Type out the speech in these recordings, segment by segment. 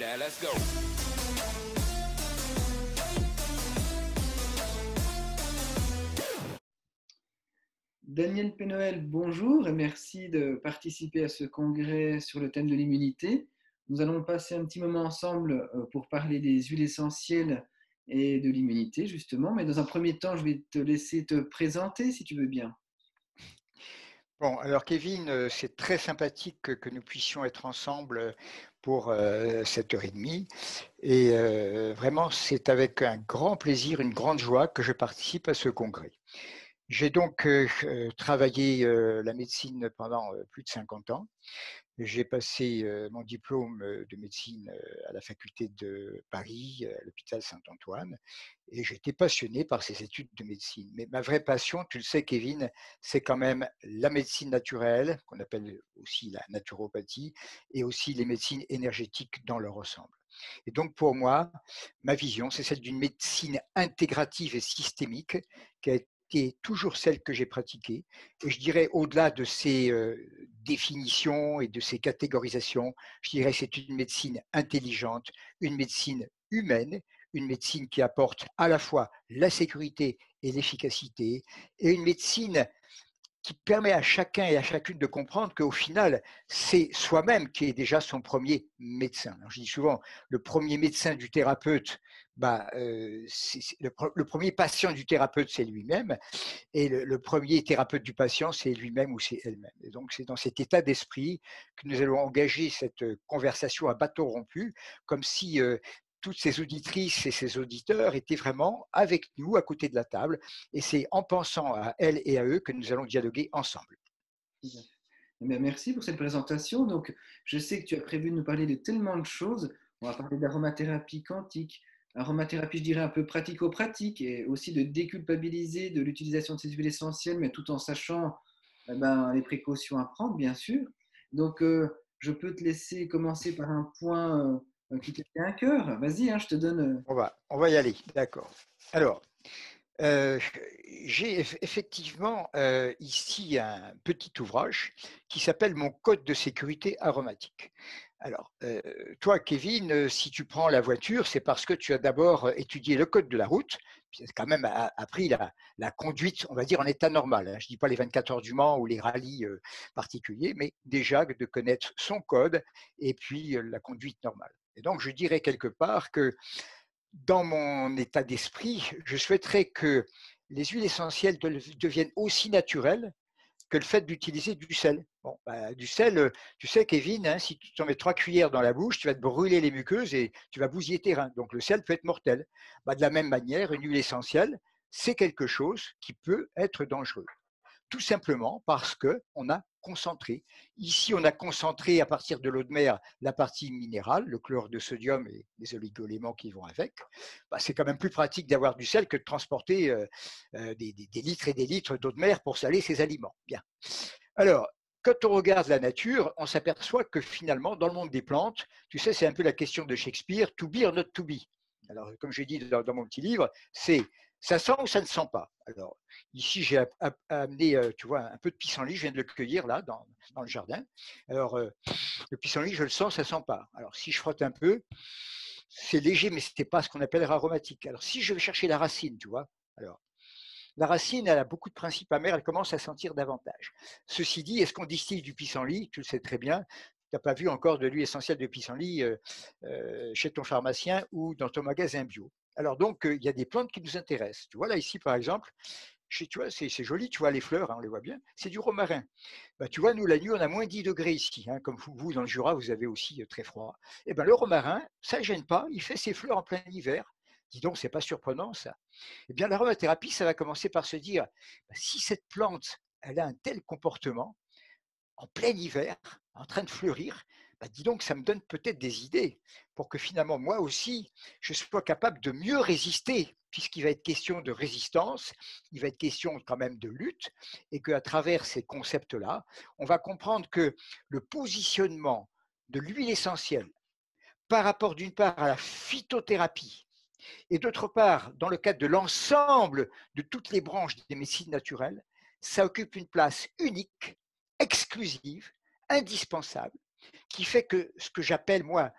Now let's go. Daniel Pénoël, bonjour et merci de participer à ce congrès sur le thème de l'immunité. Nous allons passer un petit moment ensemble euh, pour parler des huiles essentielles et de l'immunité, justement. Mais dans un premier temps, je vais te laisser te présenter, si tu veux bien. Bon, alors Kevin, euh, c'est très sympathique que, que nous puissions être ensemble pour euh, cette heure et demie. Et euh, vraiment, c'est avec un grand plaisir, une grande joie que je participe à ce congrès. J'ai donc euh, euh, travaillé euh, la médecine pendant euh, plus de 50 ans. J'ai passé mon diplôme de médecine à la faculté de Paris, à l'hôpital Saint-Antoine, et j'étais passionné par ces études de médecine. Mais ma vraie passion, tu le sais Kevin, c'est quand même la médecine naturelle, qu'on appelle aussi la naturopathie, et aussi les médecines énergétiques dans leur ensemble. Et donc pour moi, ma vision, c'est celle d'une médecine intégrative et systémique qui a été toujours celle que j'ai pratiquée. Et je dirais, au-delà de ces euh, définitions et de ces catégorisations, je dirais c'est une médecine intelligente, une médecine humaine, une médecine qui apporte à la fois la sécurité et l'efficacité, et une médecine qui permet à chacun et à chacune de comprendre qu'au final, c'est soi-même qui est déjà son premier médecin. Je dis souvent, le premier médecin du thérapeute, bah, euh, le, premier patient du thérapeute, c'est lui-même, et le, premier thérapeute du patient, c'est lui-même ou c'est elle-même. Et donc, c'est dans cet état d'esprit que nous allons engager cette conversation à bateau rompu, comme si euh, toutes ces auditrices et ces auditeurs étaient vraiment avec nous à côté de la table. Et c'est en pensant à elles et à eux que nous allons dialoguer ensemble. Eh merci pour cette présentation. Donc, je sais que tu as prévu de nous parler de tellement de choses. On va parler d'aromathérapie quantique, aromathérapie, je dirais, un peu pratico-pratique, et aussi de déculpabiliser de l'utilisation de ces huiles essentielles, mais tout en sachant eh ben, les précautions à prendre, bien sûr. Donc, euh, je peux te laisser commencer par un point. Euh, qui te tient à cœur. Vas-y, hein, je te donne. euh, On va, on va y aller, d'accord. Alors, euh, j'ai effectivement ici un petit ouvrage qui s'appelle Mon code de sécurité aromatique. Alors, toi, Kevin, si tu prends la voiture, c'est parce que tu as d'abord étudié le code de la route, puis quand même appris la, conduite, on va dire, en état normal. Hein. Je ne dis pas les 24 heures du Mans ou les rallyes particuliers, mais déjà de connaître son code et puis la conduite normale. Donc, je dirais quelque part que dans mon état d'esprit, je souhaiterais que les huiles essentielles deviennent aussi naturelles que le fait d'utiliser du sel. Bon, bah, du sel, tu sais, Kevin, hein, si tu t'en mets trois cuillères dans la bouche, tu vas te brûler les muqueuses et tu vas bousiller tes reins. Donc le sel peut être mortel. Bah, de la même manière, une huile essentielle, c'est quelque chose qui peut être dangereux. Tout simplement parce qu'on a concentré. Ici, on a concentré à partir de l'eau de mer la partie minérale, le chlore de sodium et les oligoéléments qui vont avec. Bah, c'est quand même plus pratique d'avoir du sel que de transporter euh, euh, des, litres et des litres d'eau de mer pour saler ses aliments. Bien. Alors, quand on regarde la nature, on s'aperçoit que finalement, dans le monde des plantes, tu sais, c'est un peu la question de Shakespeare, to be or not to be. Alors, comme j'ai dit dans, mon petit livre, c'est ça sent ou ça ne sent pas? Alors, ici, j'ai amené, euh, tu vois, un peu de pissenlit, je viens de le cueillir là, dans, le jardin. Alors, euh, le pissenlit, je le sens, ça sent pas. Alors, si je frotte un peu, c'est léger, mais ce n'est pas ce qu'on appelle aromatique. Alors, si je vais chercher la racine, tu vois, alors, la racine, elle a beaucoup de principes amers, elle commence à sentir davantage. Ceci dit, est-ce qu'on distille du pissenlit? Tu le sais très bien. Tu n'as pas vu encore de l'huile essentielle de pissenlit euh, euh, chez ton pharmacien ou dans ton magasin bio. Alors donc, il y a des plantes qui nous intéressent. Tu vois là ici, par exemple, tu vois, c'est joli, tu vois les fleurs, hein, on les voit bien. C'est du romarin. Bah, tu vois, nous, la nuit, on a moins 10 degrés ici. Hein, comme vous, dans le Jura, vous avez aussi très froid. Et ben, le romarin, ça ne gêne pas. Il fait ses fleurs en plein hiver. Dis donc, c'est pas surprenant ça. Eh bien, l'aromathérapie, ça va commencer par se dire, bah, si cette plante, elle a un tel comportement, en plein hiver, en train de fleurir, bah, dis donc, ça me donne peut-être des idées pour que finalement, moi aussi, je sois capable de mieux résister, puisqu'il va être question de résistance, il va être question quand même de lutte, et qu'à travers ces concepts-là, on va comprendre que le positionnement de l'huile essentielle par rapport d'une part à la phytothérapie, et d'autre part, dans le cadre de l'ensemble de toutes les branches des médecines naturelles, ça occupe une place unique, exclusive, indispensable, qui fait que ce que j'appelle, moi,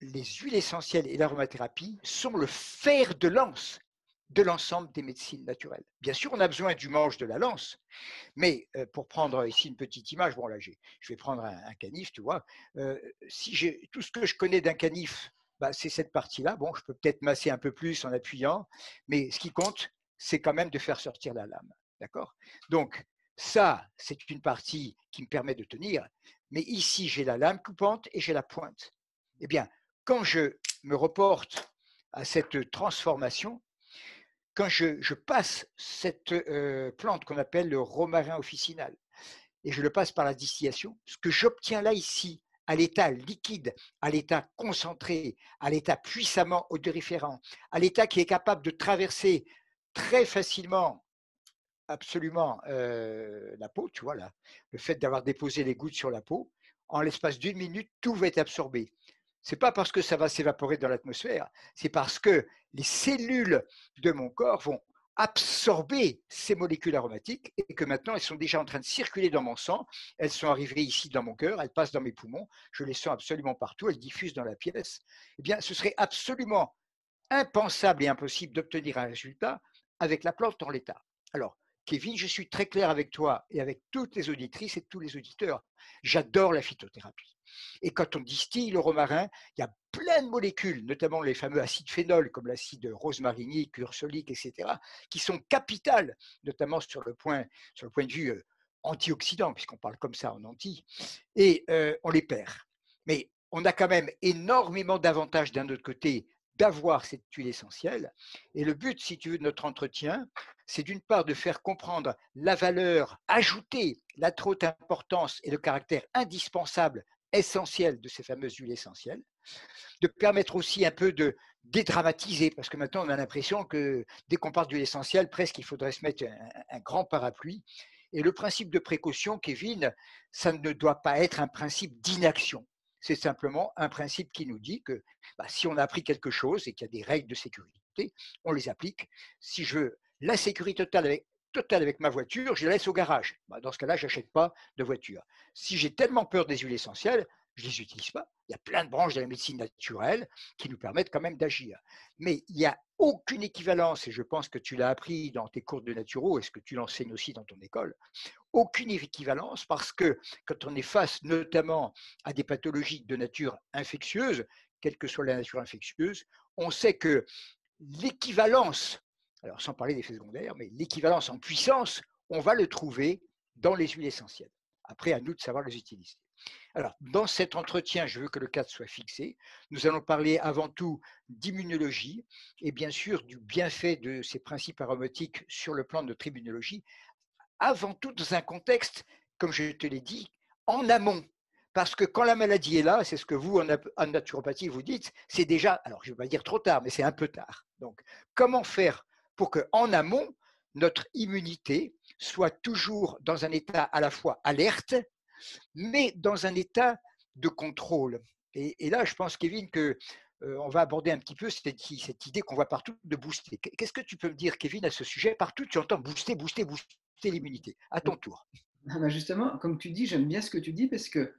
les huiles essentielles et l'aromathérapie sont le fer de lance de l'ensemble des médecines naturelles. Bien sûr, on a besoin du manche de la lance, mais euh, pour prendre ici une petite image, bon là, je vais prendre un, canif, tu vois. Euh, si j'ai tout ce que je connais d'un canif, bah, c'est cette partie-là. Bon, je peux peut-être masser un peu plus en appuyant, mais ce qui compte, c'est quand même de faire sortir la lame. D'accord? Donc, ça, c'est une partie qui me permet de tenir, mais ici, j'ai la lame coupante et j'ai la pointe. Eh bien, quand je me reporte à cette transformation, quand je, passe cette euh, plante qu'on appelle le romarin officinal et je le passe par la distillation, ce que j'obtiens là ici, à l'état liquide, à l'état concentré, à l'état puissamment odoriférant, à l'état qui est capable de traverser très facilement absolument la peau, tu vois là, le fait d'avoir déposé les gouttes sur la peau, en l'espace d'une minute, tout va être absorbé c'est pas parce que ça va s'évaporer dans l'atmosphère, c'est parce que les cellules de mon corps vont absorber ces molécules aromatiques et que maintenant elles sont déjà en train de circuler dans mon sang, elles sont arrivées ici dans mon cœur, elles passent dans mes poumons, je les sens absolument partout, elles diffusent dans la pièce. Eh bien, ce serait absolument impensable et impossible d'obtenir un résultat avec la plante en l'état. Alors, Kevin, je suis très clair avec toi et avec toutes les auditrices et tous les auditeurs. J'adore la phytothérapie. Et quand on distille le romarin, il y a plein de molécules, notamment les fameux acides phénols comme l'acide rosmarinique, ursolique, etc., qui sont capitales, notamment sur le point, sur le point de vue euh, antioxydant, puisqu'on parle comme ça en anti, et euh, on les perd. Mais on a quand même énormément d'avantages d'un autre côté d'avoir cette huile essentielle. Et le but, si tu veux, de notre entretien, c'est d'une part de faire comprendre la valeur ajoutée, la trop haute importance et le caractère indispensable essentiel de ces fameuses huiles essentielles, de permettre aussi un peu de dédramatiser, parce que maintenant on a l'impression que dès qu'on parle d'huile essentielle, presque il faudrait se mettre un, grand parapluie. Et le principe de précaution, Kevin, ça ne doit pas être un principe d'inaction. C'est simplement un principe qui nous dit que bah, si on a appris quelque chose et qu'il y a des règles de sécurité, on les applique. Si je la sécurité totale avec, ma voiture, je la laisse au garage. Bah, dans ce cas-là, je n'achète pas de voiture. Si j'ai tellement peur des huiles essentielles, je ne les utilise pas. Il y a plein de branches de la médecine naturelle qui nous permettent quand même d'agir. Mais il n'y a aucune équivalence, et je pense que tu l'as appris dans tes cours de naturo, et ce que tu l'enseignes aussi dans ton école, aucune équivalence parce que quand on est face notamment à des pathologies de nature infectieuse, quelle que soit la nature infectieuse, on sait que l'équivalence alors sans parler d'effets secondaires, mais l'équivalence en puissance, on va le trouver dans les huiles essentielles. Après, à nous de savoir les utiliser. Alors, dans cet entretien, je veux que le cadre soit fixé. Nous allons parler avant tout d'immunologie et bien sûr du bienfait de ces principes aromatiques sur le plan de notre immunologie, avant tout dans un contexte, comme je te l'ai dit, en amont. Parce que quand la maladie est là, c'est ce que vous, en naturopathie, vous dites, c'est déjà, alors je ne vais pas dire trop tard, mais c'est un peu tard. Donc, comment faire pour qu'en amont, notre immunité soit toujours dans un état à la fois alerte, mais dans un état de contrôle. Et, là, je pense, Kevin, que euh, on va aborder un petit peu cette, cette idée qu'on voit partout de booster. Qu'est-ce que tu peux me dire, Kevin, à ce sujet? Partout, tu entends booster, booster, booster l'immunité. À ton tour. Ah bah justement, comme tu dis, j'aime bien ce que tu dis parce que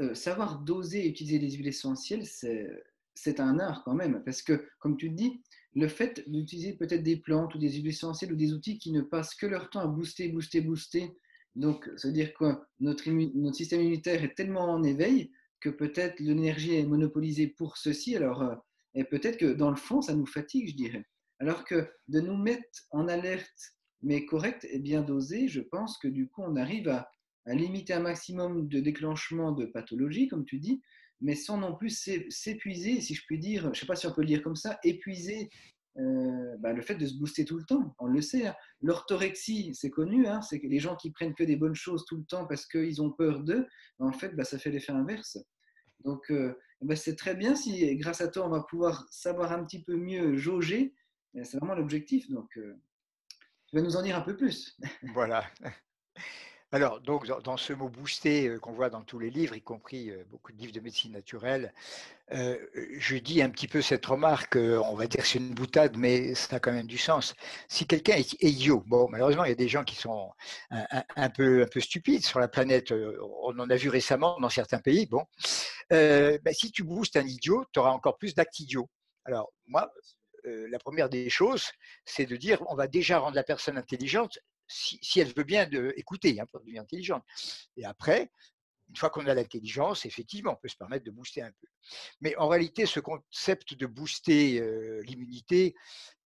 euh, savoir doser et utiliser les huiles essentielles, c'est un art quand même. Parce que, comme tu dis, le fait d'utiliser peut-être des plantes ou des huiles essentielles ou des outils qui ne passent que leur temps à booster, booster, booster. Donc, veut dire que notre, système immunitaire est tellement en éveil que peut-être l'énergie est monopolisée pour ceci. Alors, euh, et peut-être que dans le fond, ça nous fatigue, je dirais. Alors que de nous mettre en alerte, mais correct et bien dosé, je pense que du coup, on arrive à, limiter un maximum de déclenchement de pathologies, comme tu dis, mais sans non plus s'épuiser, si je puis dire, je ne sais pas si on peut le dire comme ça, épuiser euh, bah, le fait de se booster tout le temps. On le sait, hein. l'orthorexie, c'est connu, hein, c'est que les gens qui prennent que des bonnes choses tout le temps parce qu'ils ont peur d'eux, en fait, bah, ça fait l'effet inverse. Donc, euh, bah, c'est très bien si, grâce à toi, on va pouvoir savoir un petit peu mieux jauger. C'est vraiment l'objectif. Donc, euh, tu vas nous en dire un peu plus. Voilà. Alors, donc, dans, ce mot booster qu'on voit dans tous les livres, y compris beaucoup de livres de médecine naturelle, je dis un petit peu cette remarque, on va dire c'est une boutade, mais ça a quand même du sens. Si quelqu'un est, idiot, bon, malheureusement, il y a des gens qui sont un, peu, un peu stupides sur la planète, on en a vu récemment dans certains pays, bon, ben, si tu boostes un idiot, tu auras encore plus d'actes idiots. Alors, moi, la première des choses, c'est de dire on va déjà rendre la personne intelligente si, elle veut bien de, écouter, hein, pour devenir intelligente. Et après, une fois qu'on a l'intelligence, effectivement, on peut se permettre de booster un peu. Mais en réalité, ce concept de booster euh, l'immunité,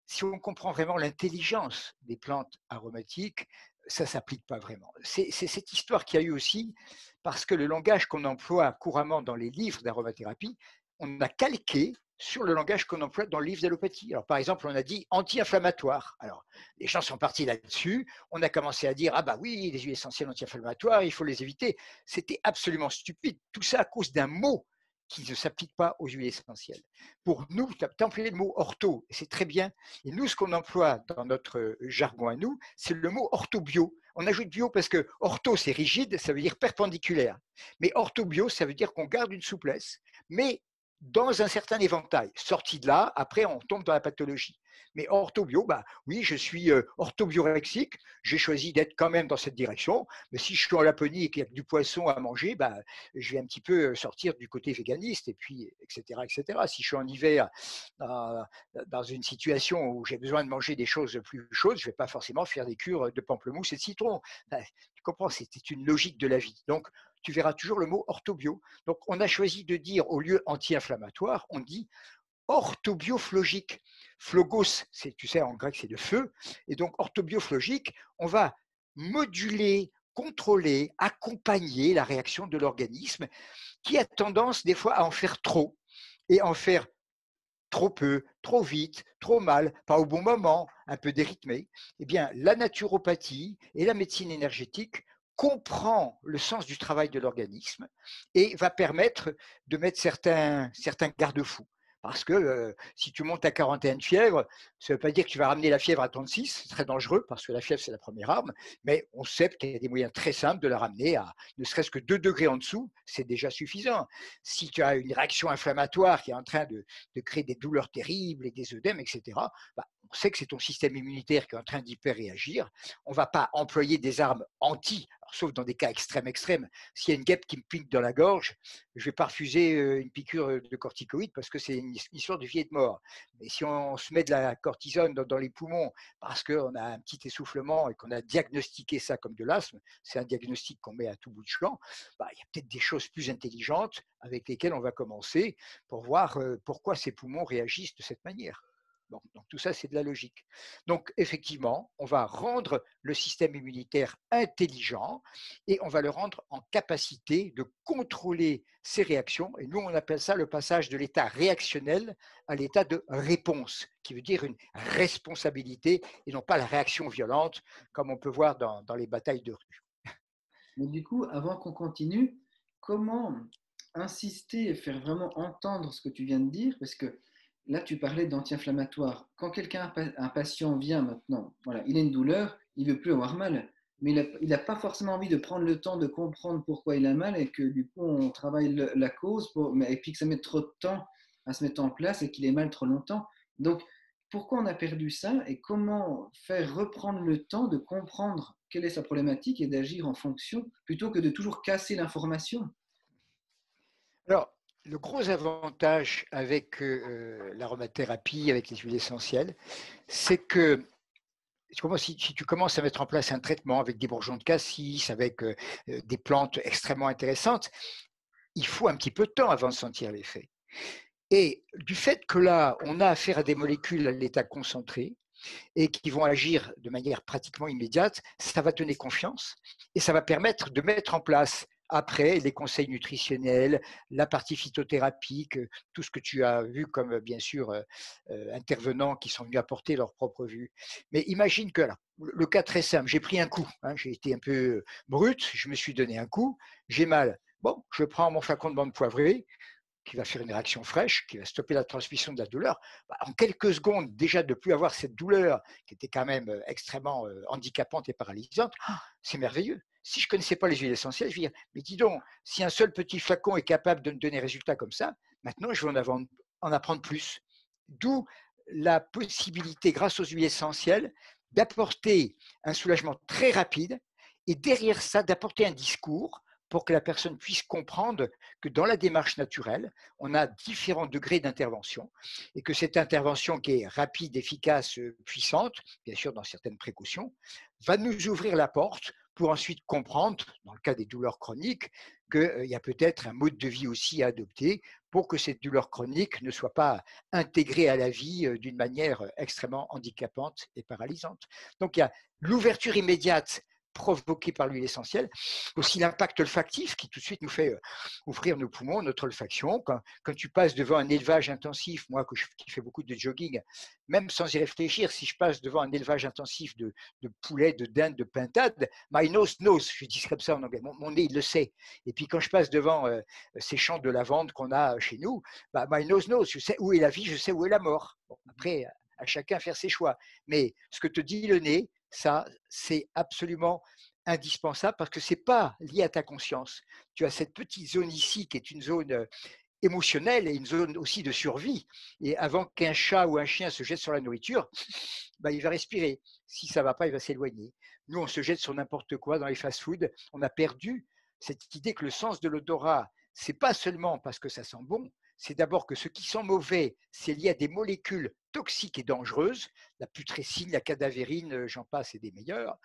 si on comprend vraiment l'intelligence des plantes aromatiques, ça ne s'applique pas vraiment. C'est cette histoire qu'il y a eu aussi, parce que le langage qu'on emploie couramment dans les livres d'aromathérapie, on a calqué sur le langage qu'on emploie dans le livre d'allopathie. Alors, par exemple, on a dit anti-inflammatoire. Alors, les gens sont partis là-dessus. On a commencé à dire ah bah oui, les huiles essentielles anti-inflammatoires, il faut les éviter. C'était absolument stupide. Tout ça à cause d'un mot qui ne s'applique pas aux huiles essentielles. Pour nous, tu as employé le mot ortho, et c'est très bien. Et nous, ce qu'on emploie dans notre jargon à nous, c'est le mot orthobio. On ajoute bio parce que ortho, c'est rigide, ça veut dire perpendiculaire. Mais orthobio, ça veut dire qu'on garde une souplesse, mais dans un certain éventail. Sorti de là, après, on tombe dans la pathologie. Mais orthobio, bah, oui, je suis euh, orthobiorexique, j'ai choisi d'être quand même dans cette direction, mais si je suis en Laponie et qu'il y a du poisson à manger, bah, je vais un petit peu euh, sortir du côté véganiste, et puis, etc. etc. Si je suis en hiver dans une situation où j'ai besoin de manger des choses plus chaudes, je ne vais pas forcément faire des cures de pamplemousse et de citron. tu comprends, c'était une logique de la vie. Donc, tu verras toujours le mot orthobio. Donc, on a choisi de dire, au lieu anti-inflammatoire, on dit orthobioflogique. Phlogos, tu sais, en grec, c'est le feu. Et donc, orthobioflogique, on va moduler, contrôler, accompagner la réaction de l'organisme qui a tendance des fois à en faire trop et en faire trop peu, trop vite, trop mal, pas au bon moment, un peu dérythmé. Eh bien, la naturopathie et la médecine énergétique comprend le sens du travail de l'organisme et va permettre de mettre certains garde-fous. Parce que euh, si tu montes à 41 de fièvre, ça ne veut pas dire que tu vas ramener la fièvre à 36, c'est très dangereux parce que la fièvre, c'est la première arme, mais on sait qu'il y a des moyens très simples de la ramener à ne serait-ce que 2 degrés en dessous, c'est déjà suffisant. Si tu as une réaction inflammatoire qui est en train de, créer des douleurs terribles et des œdèmes, etc., sait que c'est ton système immunitaire qui est en train d'hyper-réagir. On ne va pas employer des armes anti, sauf dans des cas extrêmes extrêmes. S'il y a une guêpe qui me pique dans la gorge, je ne vais pas refuser euh, une piqûre de corticoïde parce que c'est une histoire de vie et de mort. Mais si on se met de la cortisone dans, les poumons parce qu'on a un petit essoufflement et qu'on a diagnostiqué ça comme de l'asthme, c'est un diagnostic qu'on met à tout bout de champ, bah, il y a peut-être des choses plus intelligentes avec lesquelles on va commencer pour voir euh, pourquoi ces poumons réagissent de cette manière donc tout ça, c'est de la logique. Donc effectivement, on va rendre le système immunitaire intelligent et on va le rendre en capacité de contrôler ses réactions. Et nous, on appelle ça le passage de l'état réactionnel à l'état de réponse, qui veut dire une responsabilité et non pas la réaction violente, comme on peut voir dans, dans les batailles de rue. Mais du coup, avant qu'on continue, comment insister et faire vraiment entendre ce que tu viens de dire? Parce que là, tu parlais d'anti-inflammatoire. Quand quelqu'un, un patient vient maintenant, voilà, il a une douleur, il veut plus avoir mal, mais il n'a pas forcément envie de prendre le temps de comprendre pourquoi il a mal et que du coup, on travaille la cause, pour, et puis que ça met trop de temps à se mettre en place et qu'il est mal trop longtemps. Donc, pourquoi on a perdu ça et comment faire reprendre le temps de comprendre quelle est sa problématique et d'agir en fonction plutôt que de toujours casser l'information? Alors, le gros avantage avec euh, l'aromathérapie, avec les huiles essentielles, c'est que si, tu commences à mettre en place un traitement avec des bourgeons de cassis, avec euh, euh, des plantes extrêmement intéressantes, il faut un petit peu de temps avant de sentir l'effet. Et du fait que là, on a affaire à des molécules à l'état concentré, et qui vont agir de manière pratiquement immédiate, ça va donner confiance et ça va permettre de mettre en place après, les conseils nutritionnels, la partie phytothérapique, tout ce que tu as vu comme, bien sûr, euh, euh, intervenants qui sont venus apporter leur propre vue. Mais imagine que, le cas très simple, j'ai pris un coup, hein, j'ai été un peu brut, je me suis donné un coup, j'ai mal. Bon, je prends mon flacon de bande poivrée, qui va faire une réaction fraîche, qui va stopper la transmission de la douleur. Bah, en quelques secondes, déjà de plus avoir cette douleur qui était quand même extrêmement handicapante et paralysante, ah, c'est merveilleux si je ne connaissais pas les huiles essentielles, je vais dire, mais dis donc, si un seul petit flacon est capable de me donner résultat comme ça, maintenant je vais en, en apprendre plus. D'où la possibilité, grâce aux huiles essentielles, d'apporter un soulagement très rapide et derrière ça, d'apporter un discours pour que la personne puisse comprendre que dans la démarche naturelle, on a différents degrés d'intervention et que cette intervention qui est rapide, efficace, puissante, bien sûr dans certaines précautions, va nous ouvrir la porte pour ensuite comprendre, dans le cas des douleurs chroniques, qu'il y a peut-être un mode de vie aussi à adopter pour que cette douleur chronique ne soit pas intégrée à la vie d'une manière extrêmement handicapante et paralysante. Donc il y a l'ouverture immédiate provoqué par l'huile essentielle, aussi l'impact olfactif qui tout de suite nous fait euh, ouvrir nos poumons, notre olfaction. Quand, tu passes devant un élevage intensif, moi qui fais beaucoup de jogging, même sans y réfléchir, si je passe devant un élevage intensif de, de poulet, de dinde, de pintade, my nose knows, je dis comme ça en anglais, mon, nez il le sait. Et puis quand je passe devant euh, ces champs de lavande qu'on a chez nous, bah, my nose knows, je sais où est la vie, je sais où est la mort. après, à chacun faire ses choix. Mais ce que te dit le nez, ça, c'est absolument indispensable parce que ce n'est pas lié à ta conscience. Tu as cette petite zone ici qui est une zone émotionnelle et une zone aussi de survie. Et avant qu'un chat ou un chien se jette sur la nourriture, bah, il va respirer. Si ça ne va pas, il va s'éloigner. Nous, on se jette sur n'importe quoi dans les fast-foods. On a perdu cette idée que le sens de l'odorat, c'est pas seulement parce que ça sent bon, c'est d'abord que ce qui sent mauvais, c'est lié à des molécules toxiques et dangereuses, la putrécine, la cadavérine, euh, j'en passe, et des meilleurs,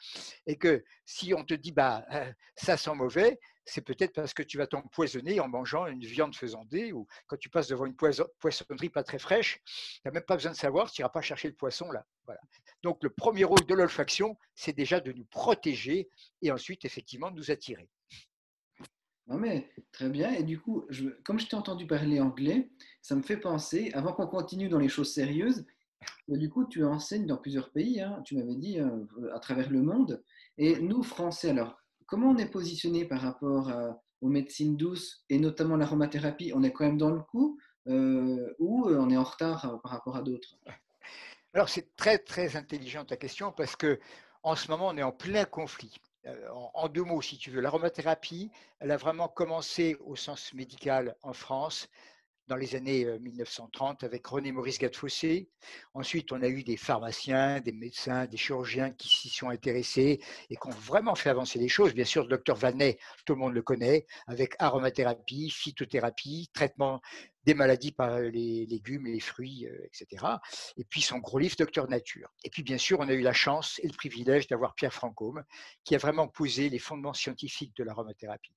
et que si on te dit bah euh, ça sent mauvais, c'est peut-être parce que tu vas t'empoisonner en mangeant une viande faisandée ou quand tu passes devant une poissonnerie pas très fraîche, tu n'as même pas besoin de savoir, tu n'iras pas chercher le poisson là. Donc le premier rôle de l'olfaction, c'est déjà de nous protéger et ensuite effectivement de nous attirer. Non mais très bien. Et du coup, je, comme je t'ai entendu parler anglais, ça me fait penser, avant qu'on continue dans les choses sérieuses, du coup, tu enseignes dans plusieurs pays, hein, tu m'avais dit, euh, à travers le monde. Et nous, Français, alors, comment on est positionné par rapport aux médecines douces et notamment l'aromathérapie? On est quand même dans le coup euh, ou euh, on est en retard par rapport à d'autres? Alors, c'est très, très intelligent ta question parce que en ce moment, on est en plein conflit. Euh, en, deux mots, si tu veux, l'aromathérapie, elle a vraiment commencé au sens médical en France dans les années 1930 euh, avec René Maurice Gattefossé. Ensuite, on a eu des pharmaciens, des médecins, des chirurgiens qui s'y sont intéressés et qui ont vraiment fait avancer les choses. Bien sûr, le docteur Vanet, tout le monde le connaît, avec aromathérapie, phytothérapie, traitement des maladies par les légumes, les fruits, etc. Et puis son gros livre Docteur Nature. Et puis bien sûr, on a eu la chance et le privilège d'avoir Pierre Francôme, qui a vraiment posé les fondements scientifiques de l'aromathérapie.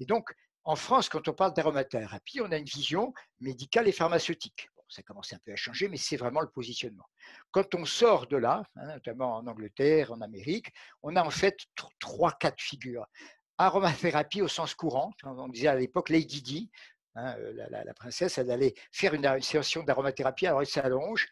Et donc, en France, quand on parle d'aromathérapie, on a une vision médicale et pharmaceutique. Bon, ça commence un peu à changer, mais c'est vraiment le positionnement. Quand on sort de là, hein, notamment en Angleterre, en Amérique, on a en fait trois, quatre figures aromathérapie au sens courant. On disait à l'époque Lady Di, Hein, euh, la, princesse, elle allait faire une, une d'aromathérapie, alors elle s'allonge,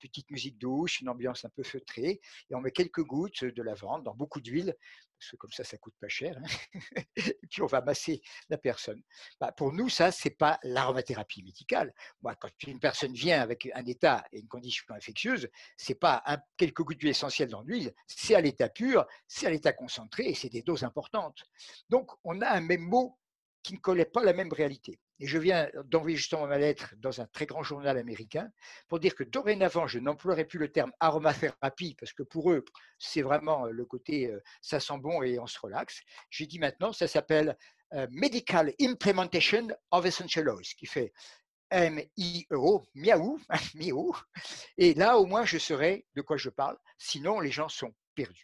petite musique douce, une ambiance un peu feutrée, et on met quelques gouttes de lavande dans beaucoup d'huile, parce que comme ça, ça coûte pas cher, hein, et puis on va masser la personne. Bah, pour nous, ça, c'est pas l'aromathérapie médicale. Moi, quand une personne vient avec un état et une condition infectieuse, c'est pas quelques gouttes d'huile essentielle dans l'huile, c'est à l'état pur, c'est à l'état concentré, et c'est des doses importantes. Donc, on a un même mot qui ne collait pas la même réalité. Et je viens d'envoyer justement ma lettre dans un très grand journal américain pour dire que dorénavant, je n'emploierai plus le terme aromathérapie parce que pour eux, c'est vraiment le côté ça sent bon et on se relaxe. J'ai dit maintenant, ça s'appelle Medical Implementation of Essential Oils, qui fait M-I-E-O, miaou, miaou. Et là, au moins, je saurai de quoi je parle. Sinon, les gens sont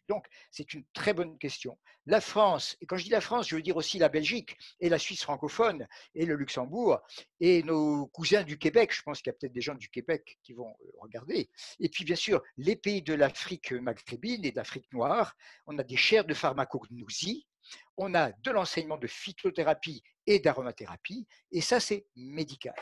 donc, c'est une très bonne question. La France, et quand je dis la France, je veux dire aussi la Belgique et la Suisse francophone et le Luxembourg et nos cousins du Québec. Je pense qu'il y a peut-être des gens du Québec qui vont euh, regarder. Et puis, bien sûr, les pays de l'Afrique maghrébine et d'Afrique noire. On a des chaires de pharmacognosie. On a de l'enseignement de phytothérapie et d'aromathérapie. Et ça, c'est médical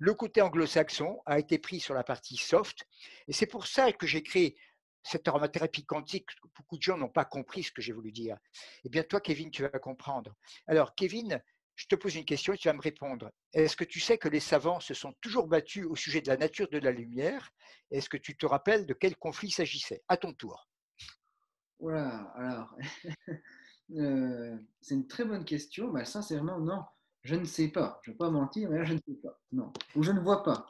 le côté anglo-saxon a été pris sur la partie soft. Et c'est pour ça que j'ai créé cette aromathérapie quantique, beaucoup de gens n'ont pas compris ce que j'ai voulu dire. Eh bien, toi, Kevin, tu vas comprendre. Alors, Kevin, je te pose une question et tu vas me répondre. Est-ce que tu sais que les savants se sont toujours battus au sujet de la nature de la lumière? Est-ce que tu te rappelles de quel conflit s'agissait? À ton tour. Voilà, alors. euh, c'est une très bonne question. Bah, sincèrement, non, je ne sais pas. Je ne vais pas mentir, mais je ne sais pas. Non, ou je ne vois pas.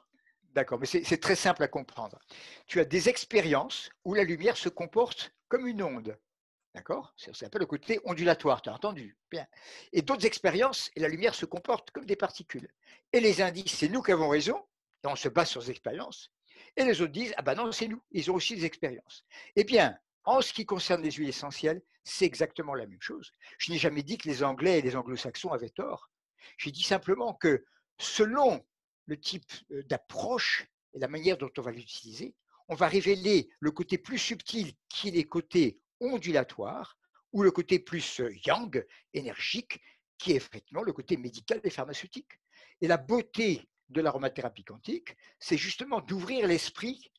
D'accord, mais c'est très simple à comprendre. Tu as des expériences où la lumière se comporte comme une onde. D'accord? C'est un peu le côté ondulatoire, tu as entendu? Bien. Et d'autres expériences, et la lumière se comporte comme des particules. Et les indices, c'est nous qui avons raison, on se base sur ces expériences. Et les autres disent, ah ben non, c'est nous, ils ont aussi des expériences. Eh bien, en ce qui concerne les huiles essentielles, c'est exactement la même chose. Je n'ai jamais dit que les Anglais et les Anglo-Saxons avaient tort. J'ai dit simplement que selon le type d'approche et la manière dont on va l'utiliser, on va révéler le côté plus subtil qui est les côtés ondulatoires ou le côté plus yang, énergique, qui est effectivement le côté médical et pharmaceutique. Et la beauté de l'aromathérapie quantique, c'est justement d'ouvrir l'esprit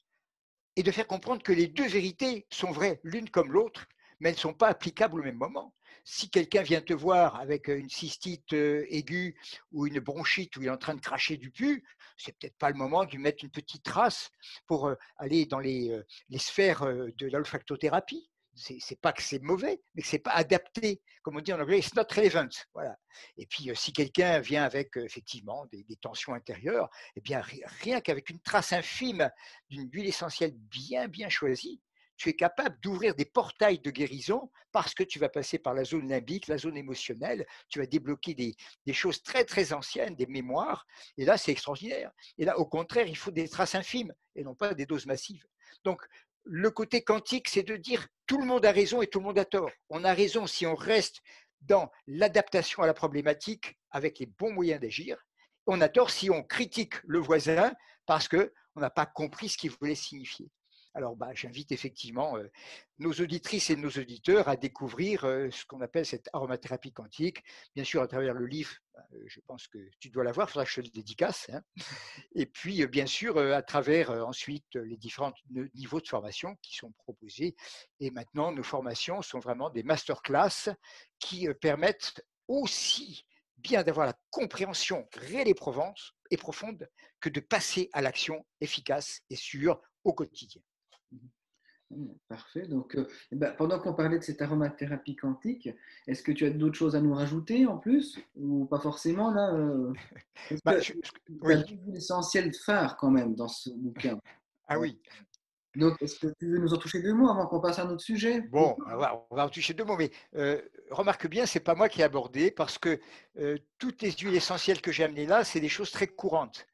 et de faire comprendre que les deux vérités sont vraies l'une comme l'autre, mais elles ne sont pas applicables au même moment. Si quelqu'un vient te voir avec une cystite euh, aiguë ou une bronchite où il est en train de cracher du pu, c'est peut-être pas le moment de lui mettre une petite trace pour euh, aller dans les, euh, sphères de l'olfactothérapie c'est pas que c'est mauvais, mais que c'est pas adapté. Comme on dit en anglais, it's not relevant. Voilà. Et puis, euh, si quelqu'un vient avec euh, effectivement des, tensions intérieures, eh bien, rien qu'avec une trace infime d'une huile essentielle bien, bien choisie, tu es capable d'ouvrir des portails de guérison parce que tu vas passer par la zone limbique, la zone émotionnelle, tu vas débloquer des, choses très, très anciennes, des mémoires. Et là, c'est extraordinaire. Et là, au contraire, il faut des traces infimes et non pas des doses massives. Donc, le côté quantique, c'est de dire tout le monde a raison et tout le monde a tort. On a raison si on reste dans l'adaptation à la problématique avec les bons moyens d'agir. On a tort si on critique le voisin parce qu'on n'a pas compris ce qu'il voulait signifier. Alors, bah, j'invite effectivement euh, nos auditrices et nos auditeurs à découvrir euh, ce qu'on appelle cette aromathérapie quantique. Bien sûr, à travers le livre, bah, euh, je pense que tu dois l'avoir, il faudra que je te le dédicace. Hein. Et puis, bien sûr, à travers ensuite les différents niveaux de formation qui sont proposés. Et maintenant, nos formations sont vraiment des masterclass qui permettent aussi bien d'avoir la compréhension réelle et profonde que de passer à l'action efficace et sûre au quotidien. Mmh, parfait. Donc, euh, eh ben, pendant qu'on parlait de cette aromathérapie quantique, est-ce que tu as d'autres choses à nous rajouter en plus ou pas forcément là euh, bah, l'essentiel phare quand même dans ce bouquin. Ah oui. Est-ce que tu veux nous en toucher deux mots avant qu'on passe à un autre sujet? Bon, on va, en toucher deux mots, mais euh, remarque bien, c'est pas moi qui ai abordé parce que toutes les huiles essentielles que j'ai amenées là, c'est des choses très courantes.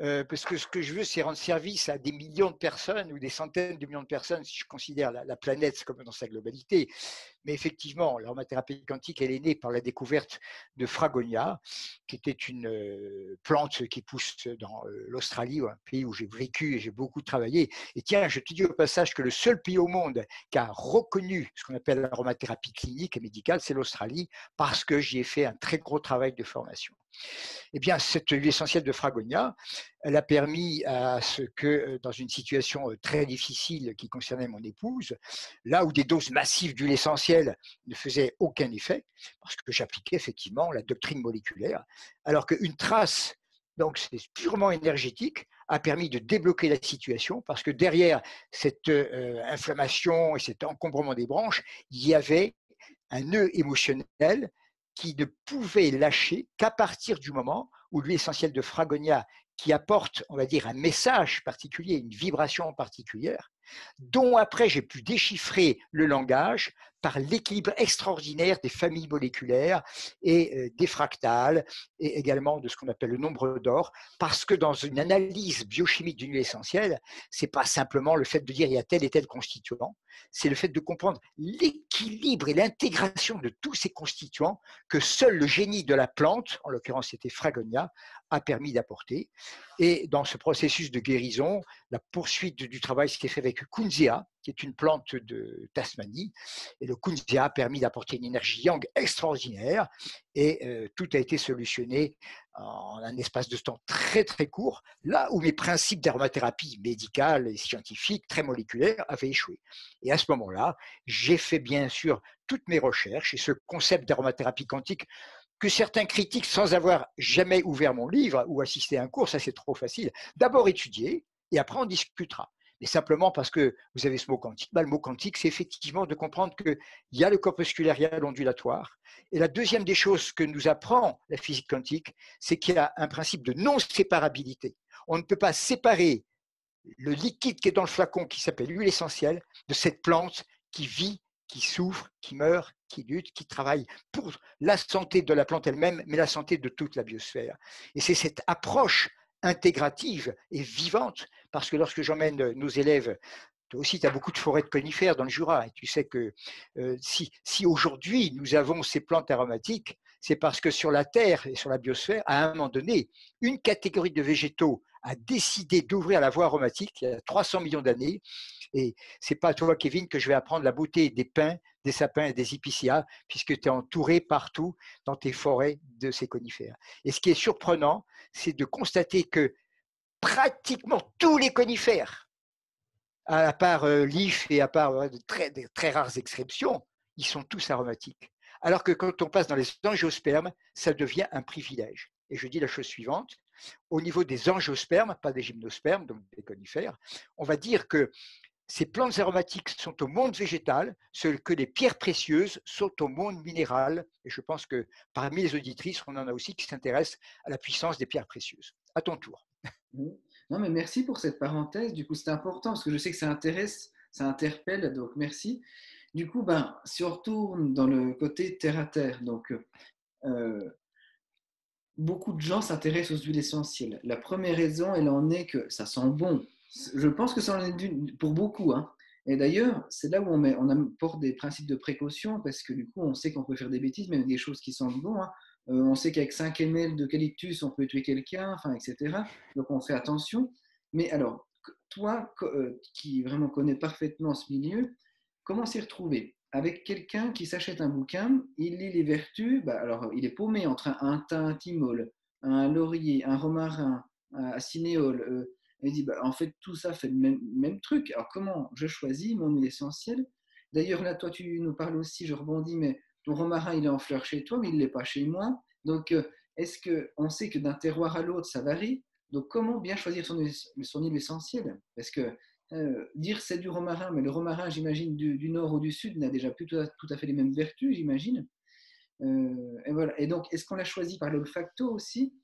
Euh, parce que ce que je veux, c'est rendre service à des millions de personnes ou des centaines de millions de personnes, si je considère la, planète comme dans sa globalité. Mais effectivement, l'aromathérapie quantique, elle est née par la découverte de Fragonia, qui était une euh, plante qui pousse dans euh, l'Australie, un pays où j'ai vécu et j'ai beaucoup travaillé. Et tiens, je te dis au passage que le seul pays au monde qui a reconnu ce qu'on appelle l'aromathérapie clinique et médicale, c'est l'Australie, parce que j'y ai fait un très gros travail de formation. Eh bien, cette huile essentielle de Fragonia, elle a permis à ce que, euh, dans une situation euh, très difficile qui concernait mon épouse, là où des doses massives d'huile essentielle ne faisaient aucun effet, parce que j'appliquais effectivement la doctrine moléculaire, alors qu'une trace, donc c'est purement énergétique, a permis de débloquer la situation, parce que derrière cette euh, inflammation et cet encombrement des branches, il y avait un nœud émotionnel qui ne pouvait lâcher qu'à partir du moment où l'huile essentielle de Fragonia, qui apporte, on va dire, un message particulier, une vibration particulière, dont après j'ai pu déchiffrer le langage par l'équilibre extraordinaire des familles moléculaires et euh, des fractales, et également de ce qu'on appelle le nombre d'or, parce que dans une analyse biochimique d'une huile essentielle, c'est pas simplement le fait de dire il y a tel et tel constituant, c'est le fait de comprendre l'équilibre et l'intégration de tous ces constituants que seul le génie de la plante, en l'occurrence c'était Fragonia, a permis d'apporter. Et dans ce processus de guérison, la poursuite du travail s'est fait avec Kunzea, qui est une plante de Tasmanie. Et le Kunzea a permis d'apporter une énergie yang extraordinaire et euh, tout a été solutionné en un espace de temps très très court, là où mes principes d'aromathérapie médicale et scientifique, très moléculaire, avaient échoué. Et à ce moment-là, j'ai fait bien sûr toutes mes recherches et ce concept d'aromathérapie quantique que certains critiquent sans avoir jamais ouvert mon livre ou assisté à un cours, ça c'est trop facile. D'abord étudier et après on discutera. Simplement parce que vous avez ce mot quantique. Bah, le mot quantique, c'est effectivement de comprendre qu'il y a le corpusculaire, il y a l'ondulatoire. Et la deuxième des choses que nous apprend la physique quantique, c'est qu'il y a un principe de non-séparabilité. On ne peut pas séparer le liquide qui est dans le flacon, qui s'appelle l'huile essentielle, de cette plante qui vit, qui souffre, qui meurt, qui lutte, qui travaille pour la santé de la plante elle-même, mais la santé de toute la biosphère. Et c'est cette approche intégrative et vivante, parce que lorsque j'emmène nos élèves toi aussi, tu as beaucoup de forêts de conifères dans le Jura. Et tu sais que euh, si aujourd'hui nous avons ces plantes aromatiques, c'est parce que sur la Terre et sur la biosphère, à un moment donné, une catégorie de végétaux a décidé d'ouvrir la voie aromatique il y a 300 millions d'années. Et c'est pas à toi, Kevin, que je vais apprendre la beauté des pins, des sapins et des épicéas, puisque tu es entouré partout dans tes forêts de ces conifères. Et ce qui est surprenant, c'est de constater que pratiquement tous les conifères, à part euh, l'if et à part de très rares exceptions, ils sont tous aromatiques. Alors que quand on passe dans les angiospermes, ça devient un privilège. Et je dis la chose suivante, au niveau des angiospermes, pas des gymnospermes, donc des conifères, on va dire que ces plantes aromatiques sont au monde végétal, ce que les pierres précieuses sont au monde minéral. Et je pense que parmi les auditrices, on en a aussi qui s'intéressent à la puissance des pierres précieuses. À ton tour. Non, mais merci pour cette parenthèse. Du coup, c'est important parce que je sais que ça intéresse, ça interpelle. Donc, merci. Du coup, ben, si on retourne dans le côté terre à terre, donc euh, beaucoup de gens s'intéressent aux huiles essentielles. La première raison, elle en est que ça sent bon. Je pense que ça en est pour beaucoup. Hein. Et d'ailleurs, c'est là où on, met, on apporte des principes de précaution parce que du coup, on sait qu'on peut faire des bêtises, même des choses qui sentent bon. Hein. Euh, on sait qu'avec 5 ml d'eucalyptus, on peut tuer quelqu'un, enfin, etc. Donc, on fait attention. Mais alors, toi, euh, qui vraiment connais parfaitement ce milieu, comment s'y retrouver? Avec quelqu'un qui s'achète un bouquin, il lit les vertus, bah, alors il est paumé entre un, un thymol, un laurier, un romarin, un cinéole. Euh, il dit, bah, en fait, tout ça fait le même, même, truc. Alors comment je choisis mon huile essentielle? D'ailleurs, là, toi, tu nous parles aussi, je rebondis, mais ton romarin, il est en fleur chez toi, mais il ne l'est pas chez moi. Donc, euh, est-ce qu'on sait que d'un terroir à l'autre, ça varie? Donc, comment bien choisir son, son huile essentielle? Parce que euh, dire c'est du romarin, mais le romarin, j'imagine, du, nord ou du sud n'a déjà plus tout à, fait les mêmes vertus, j'imagine. Euh, et, voilà. et donc, est-ce qu'on l'a choisi par l'olfacto aussi?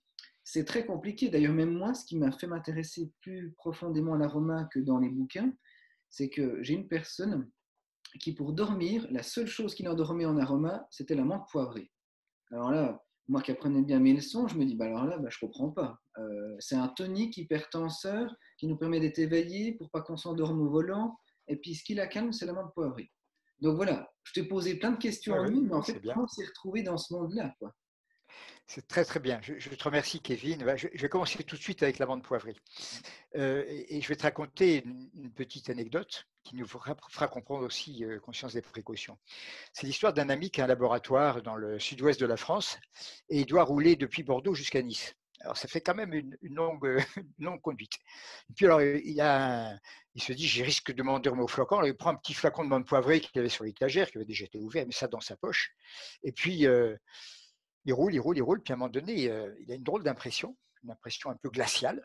C'est très compliqué. D'ailleurs, même moi, ce qui m'a fait m'intéresser plus profondément à l'aroma que dans les bouquins, c'est que j'ai une personne qui, pour dormir, la seule chose qui l'endormait en aroma, c'était la menthe poivrée. Alors là, moi qui apprenais bien mes leçons, je me dis, bah alors là, bah, je comprends pas. Euh, c'est un tonique hypertenseur qui nous permet d'être éveillé pour pas qu'on s'endorme au volant. Et puis, ce qui la calme, c'est la menthe poivrée. Donc voilà, je t'ai posé plein de questions en ligne, mais en fait, comment s'est retrouvé dans ce monde-là c'est très très bien. Je, te remercie, Kevin. Je, vais commencer tout de suite avec la menthe poivrée. Euh, et, je vais te raconter une, petite anecdote qui nous fera, comprendre aussi euh, conscience des précautions. C'est l'histoire d'un ami qui a un laboratoire dans le sud-ouest de la France et il doit rouler depuis Bordeaux jusqu'à Nice. Alors ça fait quand même une, longue, longue, conduite. Puis alors il, il se dit, j'ai risque de m'endormir au flacon. Alors, il prend un petit flacon de menthe poivrée qu'il avait sur l'étagère, qui avait déjà été ouvert, mais ça dans sa poche. Et puis euh, il roule, il roule, il roule, puis à un moment donné, euh, il a une drôle d'impression, une impression un peu glaciale.